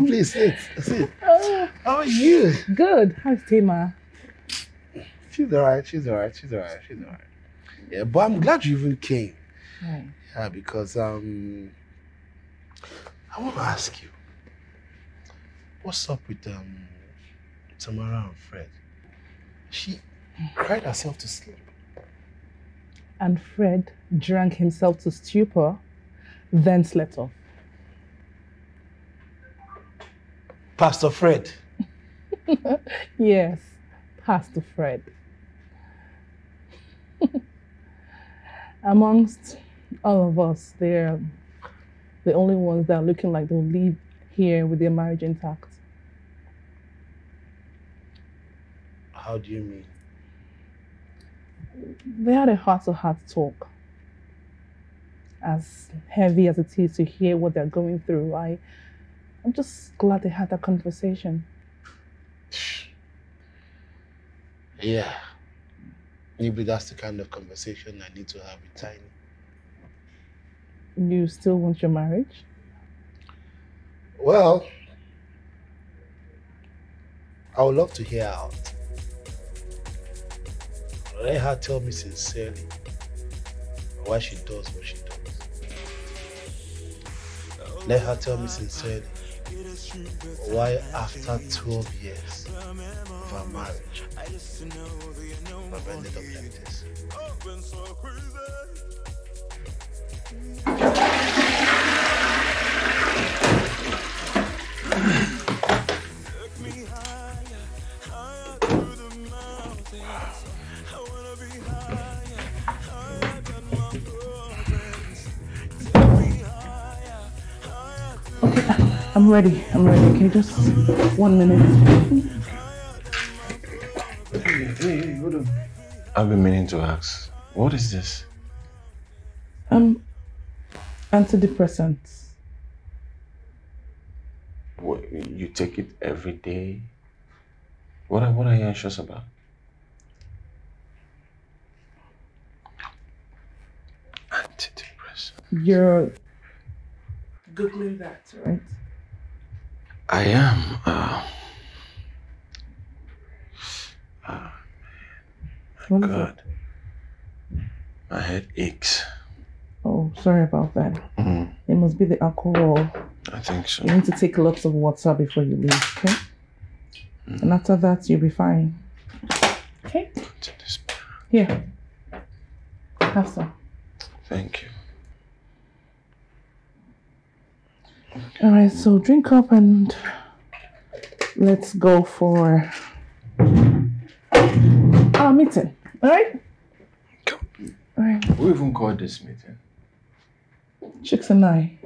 Sure, sure. Please sit. Sit. Oh, How are you? good. How's Tima? She's alright. She's alright. She's alright. She's alright. Yeah, but I'm glad you even came. Right. Yeah, because um, I want to ask you, what's up with um, Tamara and Fred? She cried herself to sleep. And Fred drank himself to stupor, then slept off. Pastor Fred. yes, Pastor Fred. Amongst all of us, they're the only ones that are looking like they'll leave here with their marriage intact. How do you mean? They had a heart to heart talk. As heavy as it is to hear what they're going through, I, I'm just glad they had that conversation. Yeah. Maybe that's the kind of conversation I need to have with Tiny. You still want your marriage? Well, I would love to hear her out. Let her tell me sincerely why she does what she does. Let her tell me sincerely why after 12 years of our marriage, I've ended up like this. I'm ready. I'm ready. Okay, just one minute. Hey, hey, hold on. I've been meaning to ask, what is this? Um, antidepressants. What, you take it every day? What are, what are you anxious about? Antidepressant. You're googling that, right? I am. Uh, uh, What is God. My head aches. Oh, sorry about that. Mhm. It must be the alcohol. I think so. You need to take lots of water before you leave, okay? And after that, you'll be fine. Okay? Here. Have some. Thank you. All right, so drink up and let's go for our meeting. All right? All right. Who even called this meeting? Chicks and I.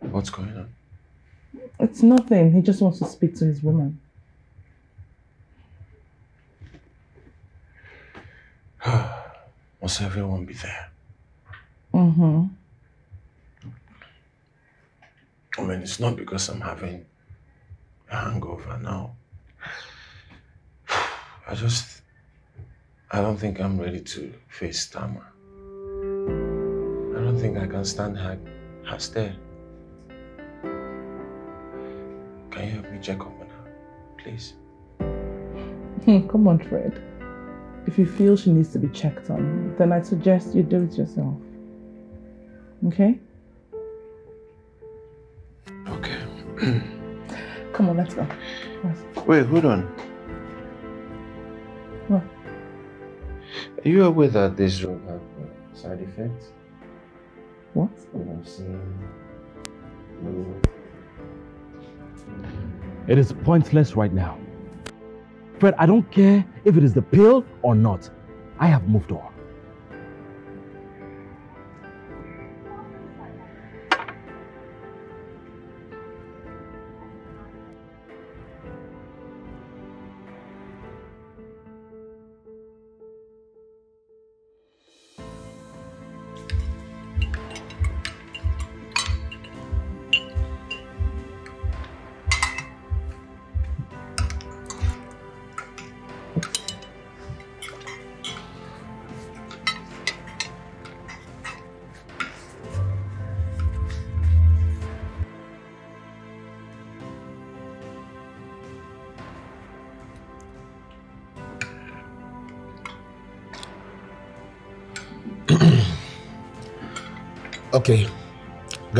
What's going on? It's nothing. He just wants to speak to his woman. Must everyone be there? Mm-hmm. I mean, it's not because I'm having a hangover now. I just, I don't think I'm ready to face Tama. I don't think I can stand her, her stare. Can you help me check up on her, please? Hmm, Come on, Fred. If you feel she needs to be checked on, then I suggest you do it yourself. Okay? Come on, let's go. Yes. Wait, hold on. What? Are you aware that this drug has uh, side effects? What? What I'm saying. It is pointless right now. Fred, I don't care if it is the pill or not. I have moved on.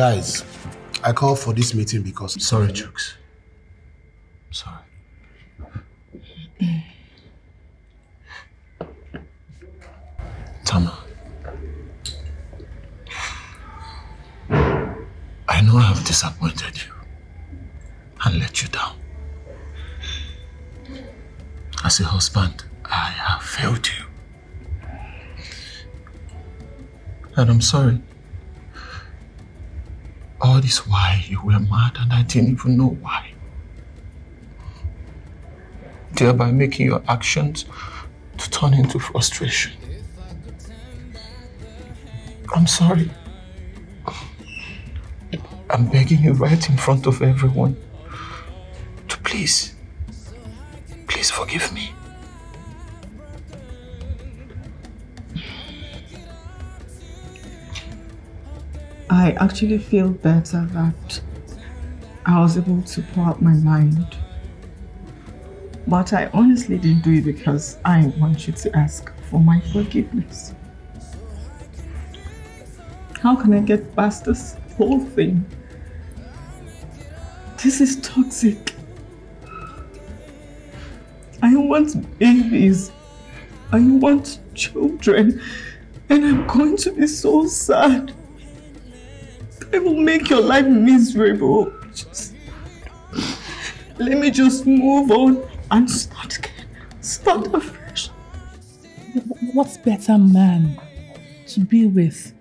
Guys, I called for this meeting because. Sorry, Chooks. Sorry. Tama. I know I have disappointed you and let you down. As a husband, I have failed you. And I'm sorry. Didn't even know why. Thereby making your actions to turn into frustration. I'm sorry. I'm begging you right in front of everyone to please, please forgive me. I actually feel better that I was able to pour out my mind. But I honestly didn't do it because I want you to ask for my forgiveness. How can I get past this whole thing? This is toxic. I want babies. I want children. And I'm going to be so sad. I will make your life miserable. Just let me just move on and start again. Start afresh. What's better man to be with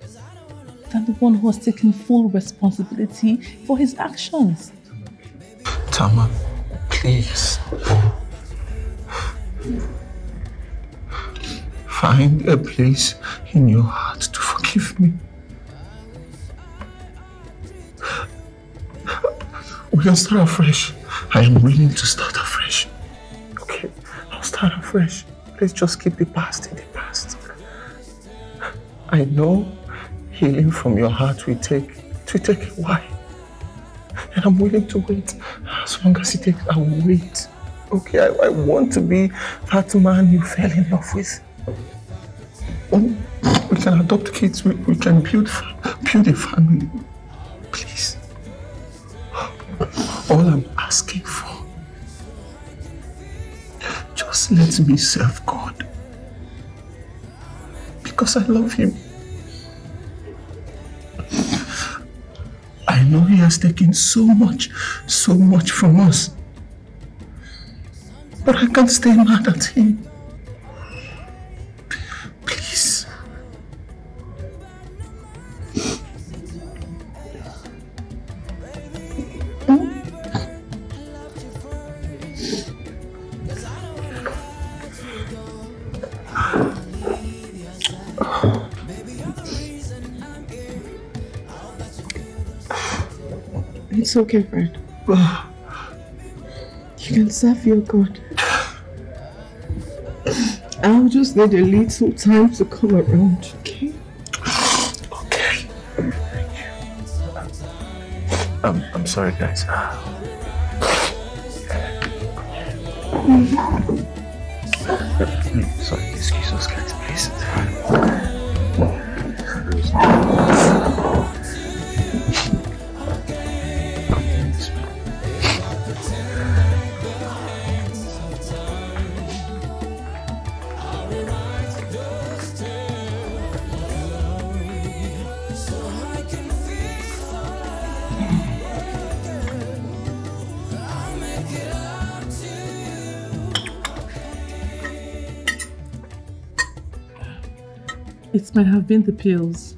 than the one who has taken full responsibility for his actions. Tama, please. Find a place in your heart to forgive me. We can start afresh. I am willing to start afresh. Okay, I'll start afresh. Let's just keep the past in the past. I know healing from your heart will take, it will take a while. And I'm willing to wait. As long as it takes, I will wait. Okay, I, I want to be that man you fell in love with. Oh, we can adopt kids, we, we can build, build a family. Please. All I'm asking for, just let me serve God. Because I love Him. I know He has taken so much, so much from us. But I can't stay mad at Him. It's okay, friend. You can serve your God. I'll just need a little time to come around, okay? Okay. I'm, I'm sorry, guys. sorry, might have been the pills.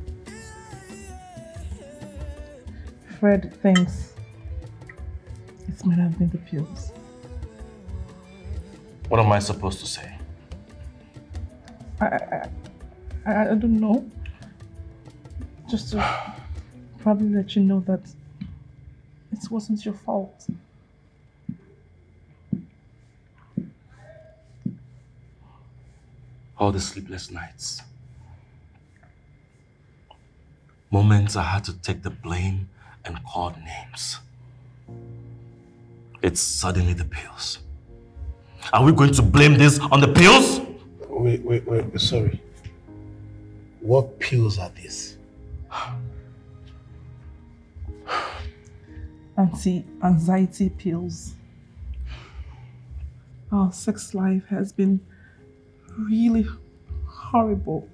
Fred thinks it might have been the pills. What am I supposed to say? I, I, I, I don't know. Just to probably let you know that it wasn't your fault. All the sleepless nights. Moments I had to take the blame and call names. It's suddenly the pills. Are we going to blame this on the pills? Wait, wait, wait. Sorry. What pills are these? Anti-anxiety pills. Our sex life has been really horrible.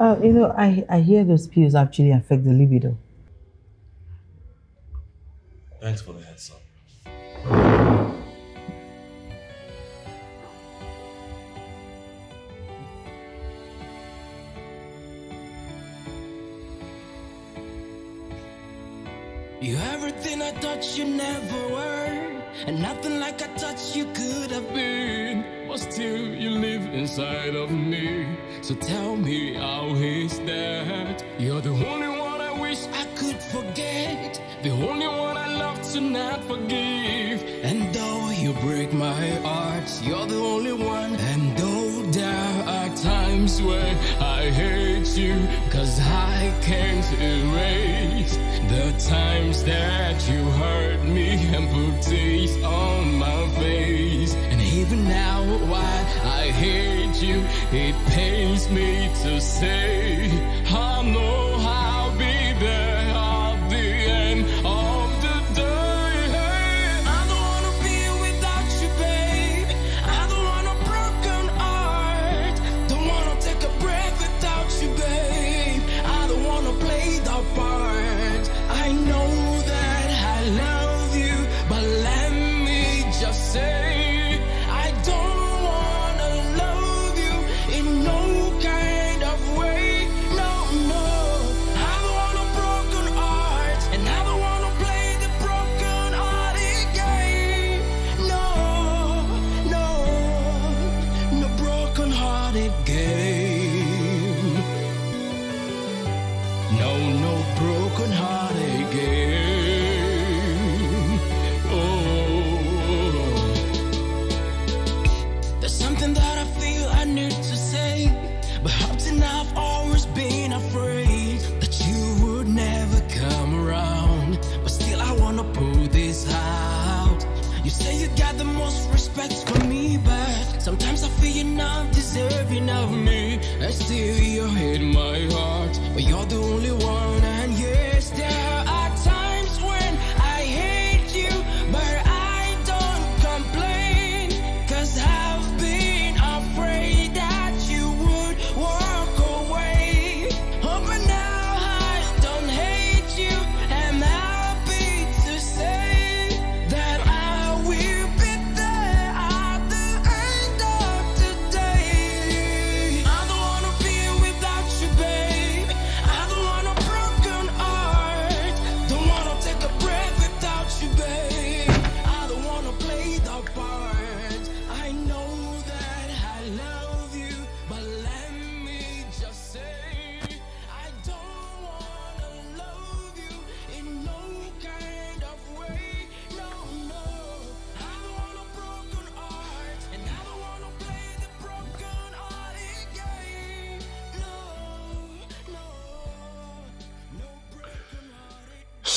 Uh, you know, I, I hear those pills actually affect the libido. Thanks for the heads up. You everything I touch, you never were. And nothing like a touch you could have been. But still, you live inside of me. So tell me, how is that? You're the only one I wish I could forget. The only one I love to not forgive. And though you break my heart, you're the only one. And though there are times when I hate you, cause I can't erase the times that you hurt me and put tears on my face. Even now, while I hate you, it pains me to say, I know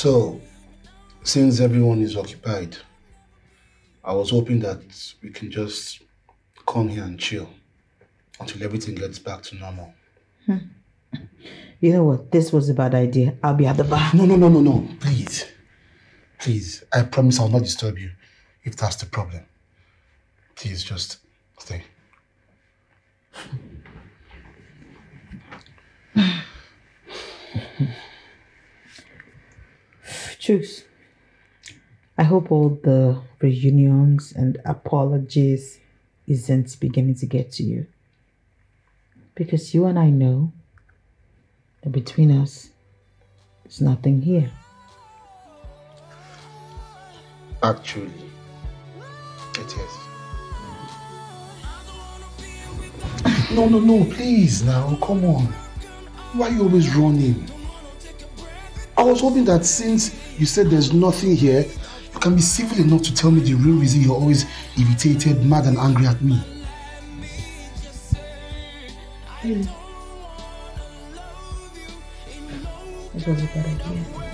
So, since everyone is occupied, I was hoping that we can just come here and chill until everything gets back to normal. Hmm. You know what? This was a bad idea. I'll be at the bar. No, no, no, no, no. Please. Please. I promise I'll not disturb you if that's the problem. Please just stay. Choose. I hope all the reunions and apologies isn't beginning to get to you. Because you and I know that between us, there's nothing here. Actually, it is. No, no, no, please now, come on. Why are you always running? I was hoping that since you said there's nothing here, you can be civil enough to tell me the real reason you're always irritated, mad, and angry at me. Hmm. It was a bad idea.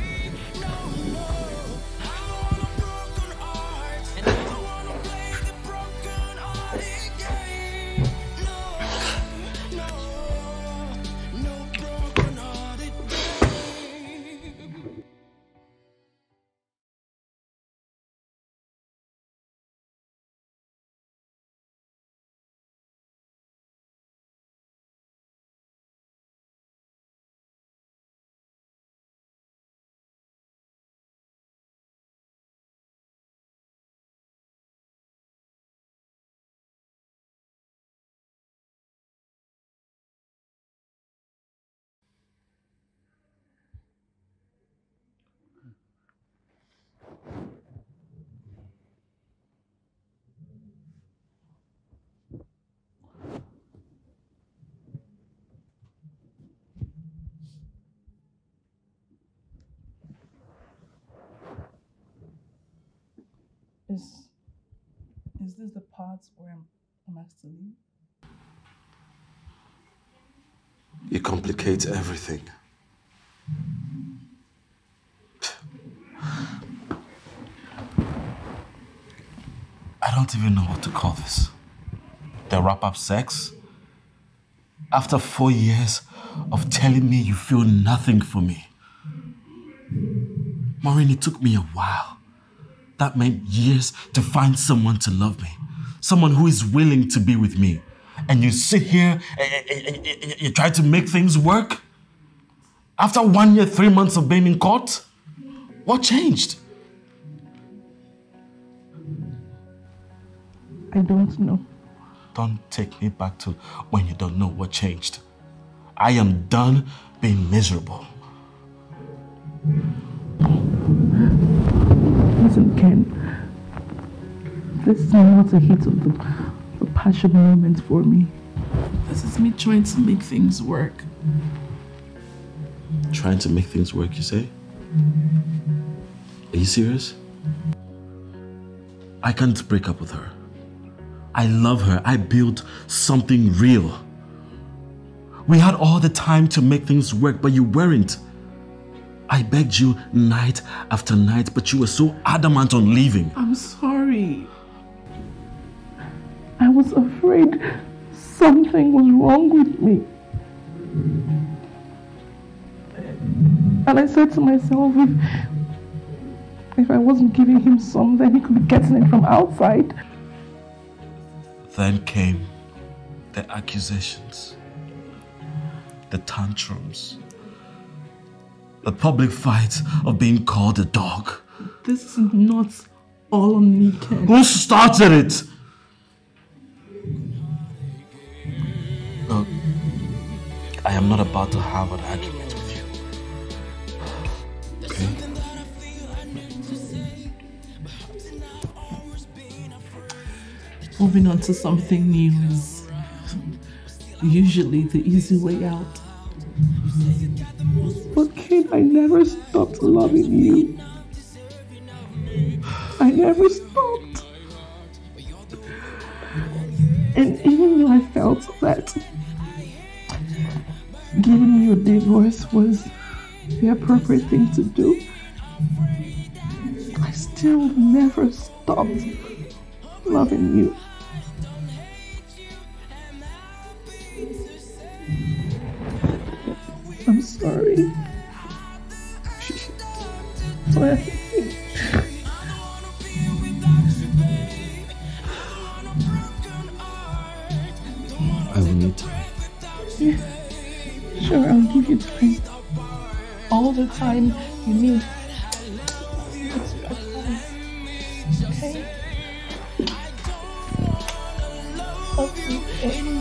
Is the part where I'm, I'm asked to leave? You complicate everything. I don't even know what to call this. The wrap up sex? After four years of telling me you feel nothing for me. Maureen, it took me a while. That meant years to find someone to love me, someone who is willing to be with me. And you sit here and, and- and- and you try to make things work? After one year, three months of being in court? What changed? I don't know. Don't take me back to when you don't know what changed. I am done being miserable. Listen, Ken. This is not a hit of the, the passion moment for me. This is me trying to make things work. trying to make things work, you say? Are you serious? I can't break up with her. I love her. I built something real. We had all the time to make things work, but you weren't. I begged you night after night, but you were so adamant on leaving. I'm sorry. I was afraid something was wrong with me. And I said to myself, if, if I wasn't giving him some, then he could be getting it from outside. Then came the accusations, the tantrums, the public fight of being called a dog. This is not all on me, Ken. Who started it? Look, I am not about to have an argument with you. Okay? Moving on to something new is usually the easy way out. But kid, I never stopped loving you. I never stopped. And even though I felt that giving you a divorce was the appropriate thing to do, I still never stopped loving you. I'm sorry. For everything. I will need time. Yeah. Sure, I'll give you time. All the time you need. Okay? Okay.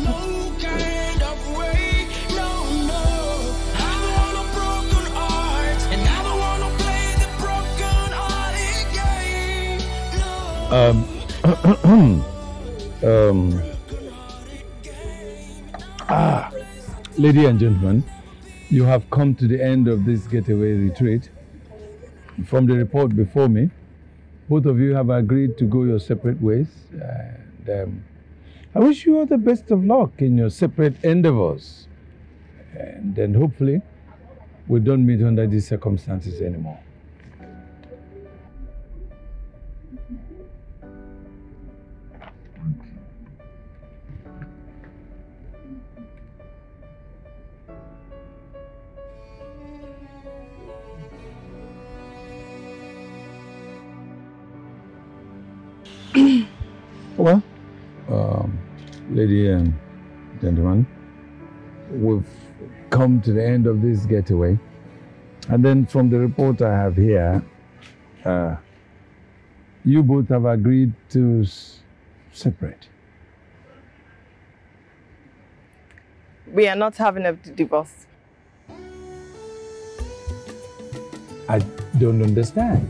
Um, um, ah, lady and gentlemen, you have come to the end of this getaway retreat. From the report before me, both of you have agreed to go your separate ways. And um, I wish you all the best of luck in your separate endeavors. And then hopefully, we don't meet under these circumstances anymore. Gentlemen, we've come to the end of this getaway. And then from the report I have here, uh, you both have agreed to s- separate. We are not having a divorce. I don't understand.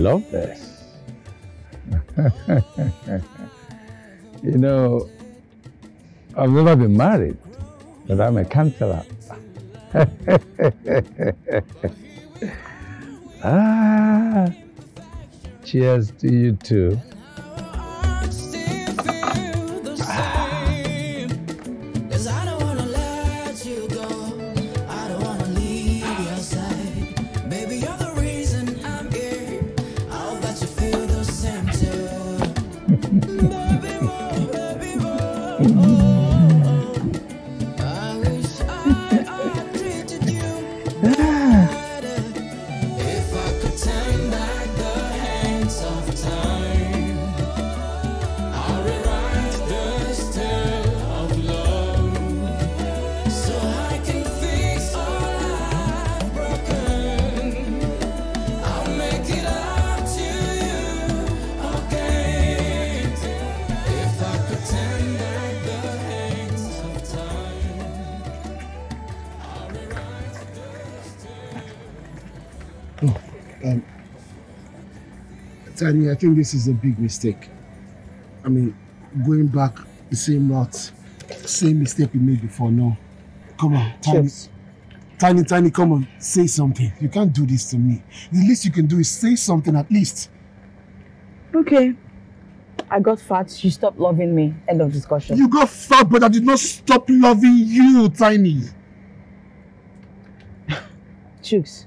Love this. you know, I've never been married, but I'm a counselor. ah, cheers to you too. Um, Tiny, I think this is a big mistake. I mean, going back the same route, same mistake we made before. No, come on, Tiny. Tiny, Tiny, come on, say something. You can't do this to me. The least you can do is say something at least. Okay. I got fat. You stopped loving me. End of discussion. You got fat, but I did not stop loving you, Tiny. Chooks,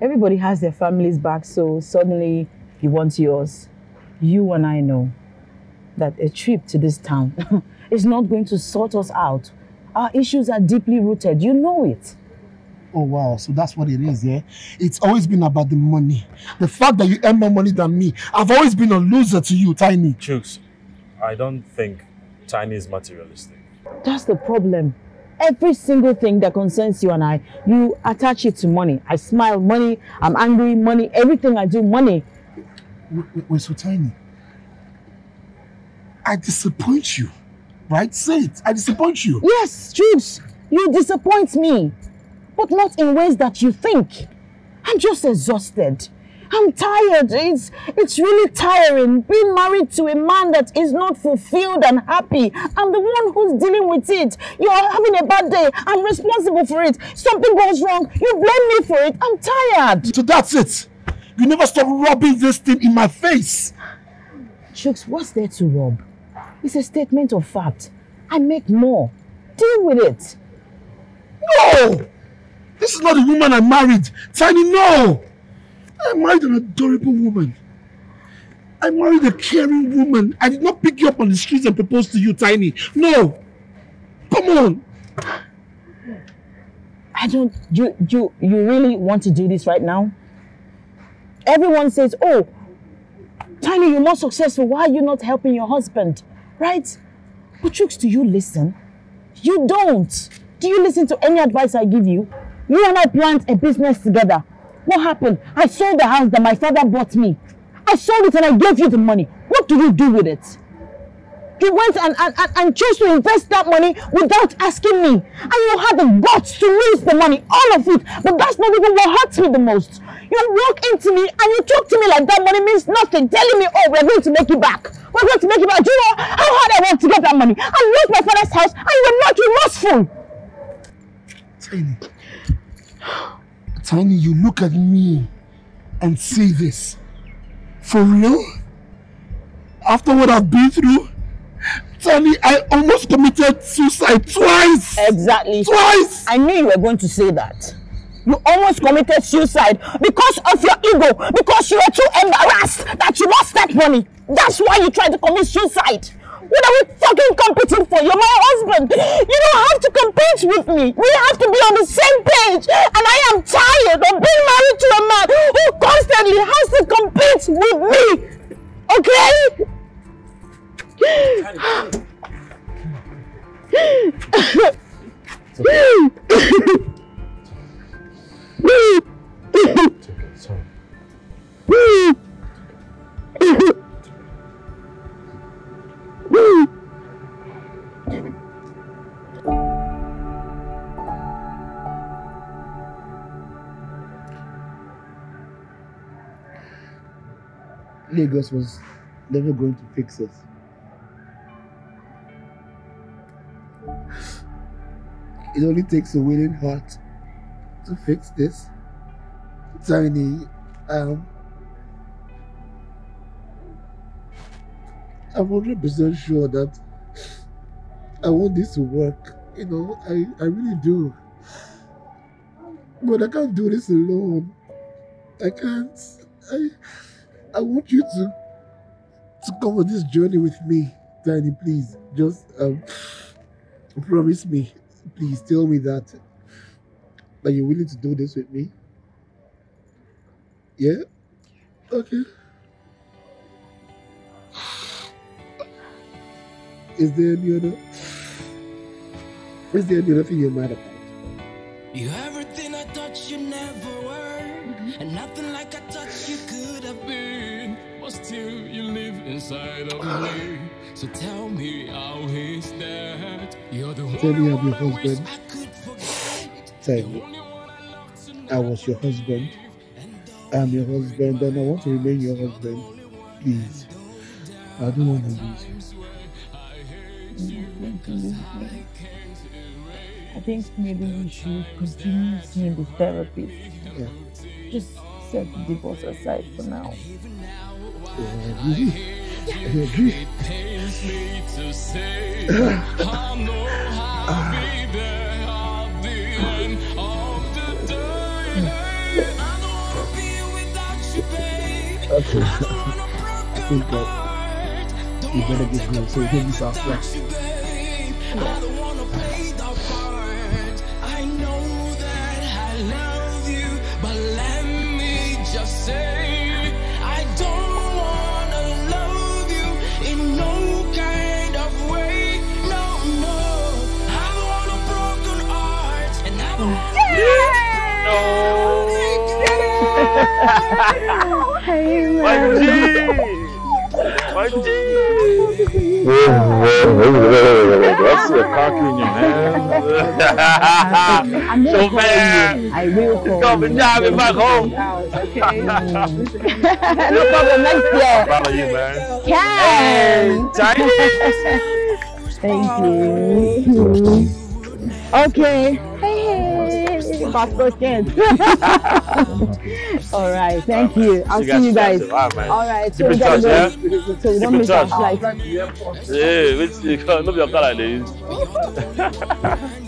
everybody has their families back, so suddenly you want yours. You and I know that a trip to this town is not going to sort us out. Our issues are deeply rooted. You know it. Oh wow, so that's what it is, yeah? It's always been about the money. The fact that you earn more money than me. I've always been a loser to you, Tiny. Chooks, I don't think Tiny is materialistic. That's the problem. Every single thing that concerns you and I, you attach it to money. I smile, money. I'm angry, money. Everything I do, money. Wait, wait, so Tiny. I disappoint you, right? Say it. I disappoint you. Yes, Jules, you disappoint me, but not in ways that you think. I'm just exhausted. I'm tired. It's it's really tiring being married to a man that is not fulfilled and happy. I'm the one who's dealing with it. You're having a bad day. I'm responsible for it. Something goes wrong. You blame me for it. I'm tired. So that's it. You never stop rubbing this thing in my face. Chooks, what's there to rub? It's a statement of fact. I make more. Deal with it. No! This is not the woman I married. Tiny, no! I married an adorable woman. I married a caring woman. I did not pick you up on the streets and propose to you, Tiny. No! Come on! I don't. You you you really want to do this right now? Everyone says, "Oh, Tiny, you're more successful. Why are you not helping your husband?" Right? But Chooks, do you listen? You don't. Do you listen to any advice I give you? You and I planned a business together. What happened? I sold the house that my father bought me. I sold it and I gave you the money. What do you do with it? You went and, and, and, and chose to invest that money without asking me. And you had the guts to lose the money, all of it. But that's not even what hurts me the most. You walk into me and you talk to me like that money means nothing, telling me, oh, we're going to make it back. We're going to make it back. Do you know how hard I worked to get that money? I lost my father's house and you were not remorseful. Tiny. Tiny, you look at me and say this. For real? After what I've been through? Tiny, I almost committed suicide twice! Exactly. Twice! I knew you were going to say that. You almost committed suicide because of your ego, because you were too embarrassed that you lost that money. That's why you tried to commit suicide. What are we fucking competing for? You're my husband. You don't have to compete with me. We have to be on the same page. And I am tired of being married to a man who constantly has to compete with me. Okay? Lagos was never going to fix us. It only takes a willing heart to fix this. Tiny, um, I'm 100% sure that I want this to work. You know, I, I really do. But I can't do this alone. I can't. I, I want you to to come on this journey with me, Tiny. Please, just um, promise me. Please tell me that that you're willing to do this with me. Yeah. Okay. Is there any other? Is there any other thing you're mad about? You everything inside of me. So tell me how is that? You're the Tell me I'm your one I wish husband. I could forget. Tell me. I was your husband. I am your husband and I want to remain your husband. Please. I don't want to lose you. I think maybe we should continue seeing the therapist. Yeah. Just set the divorce aside for now. Yeah, really? I agree. pains me to say I know I'll be there at the end of the day. I don't wanna be without you, babe. Okay. I think you better soft hay mà Hoàng Chi Hoàng Chi That's a cock in your hand So fair I will call Got the job in back home Okay No problem next year How about you man? Can Chinese Thank you Okay Pastor Kent. All right, thank you. I'll see you guys. All right, so we gotta go. So we don't miss our flight. Yeah, which no be your car I dey.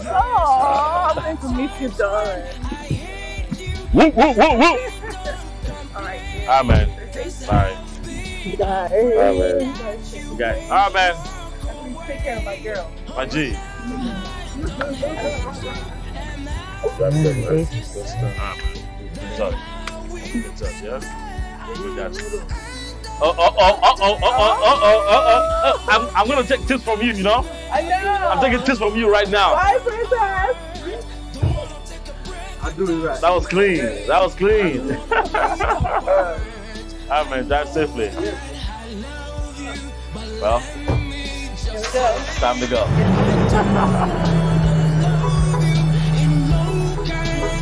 Oh, I'm going to meet you, darling. Woo, woo, woo, woo. All right. Amen. Bye. Guys. Amen. Guys. Amen. Take care of my girl. My G. That's it, man. Good stuff. All right, man. Good touch. Good touch, yeah? We got you. Oh, oh, oh, oh, oh, oh, oh, oh, oh, oh, oh. I'm, I'm gonna take tips from you, you know? I know. I'm taking tips from you right now. Bye, princess. I do it right. That was clean. That was clean. All right, man. Drive safely. Well, it's time to go.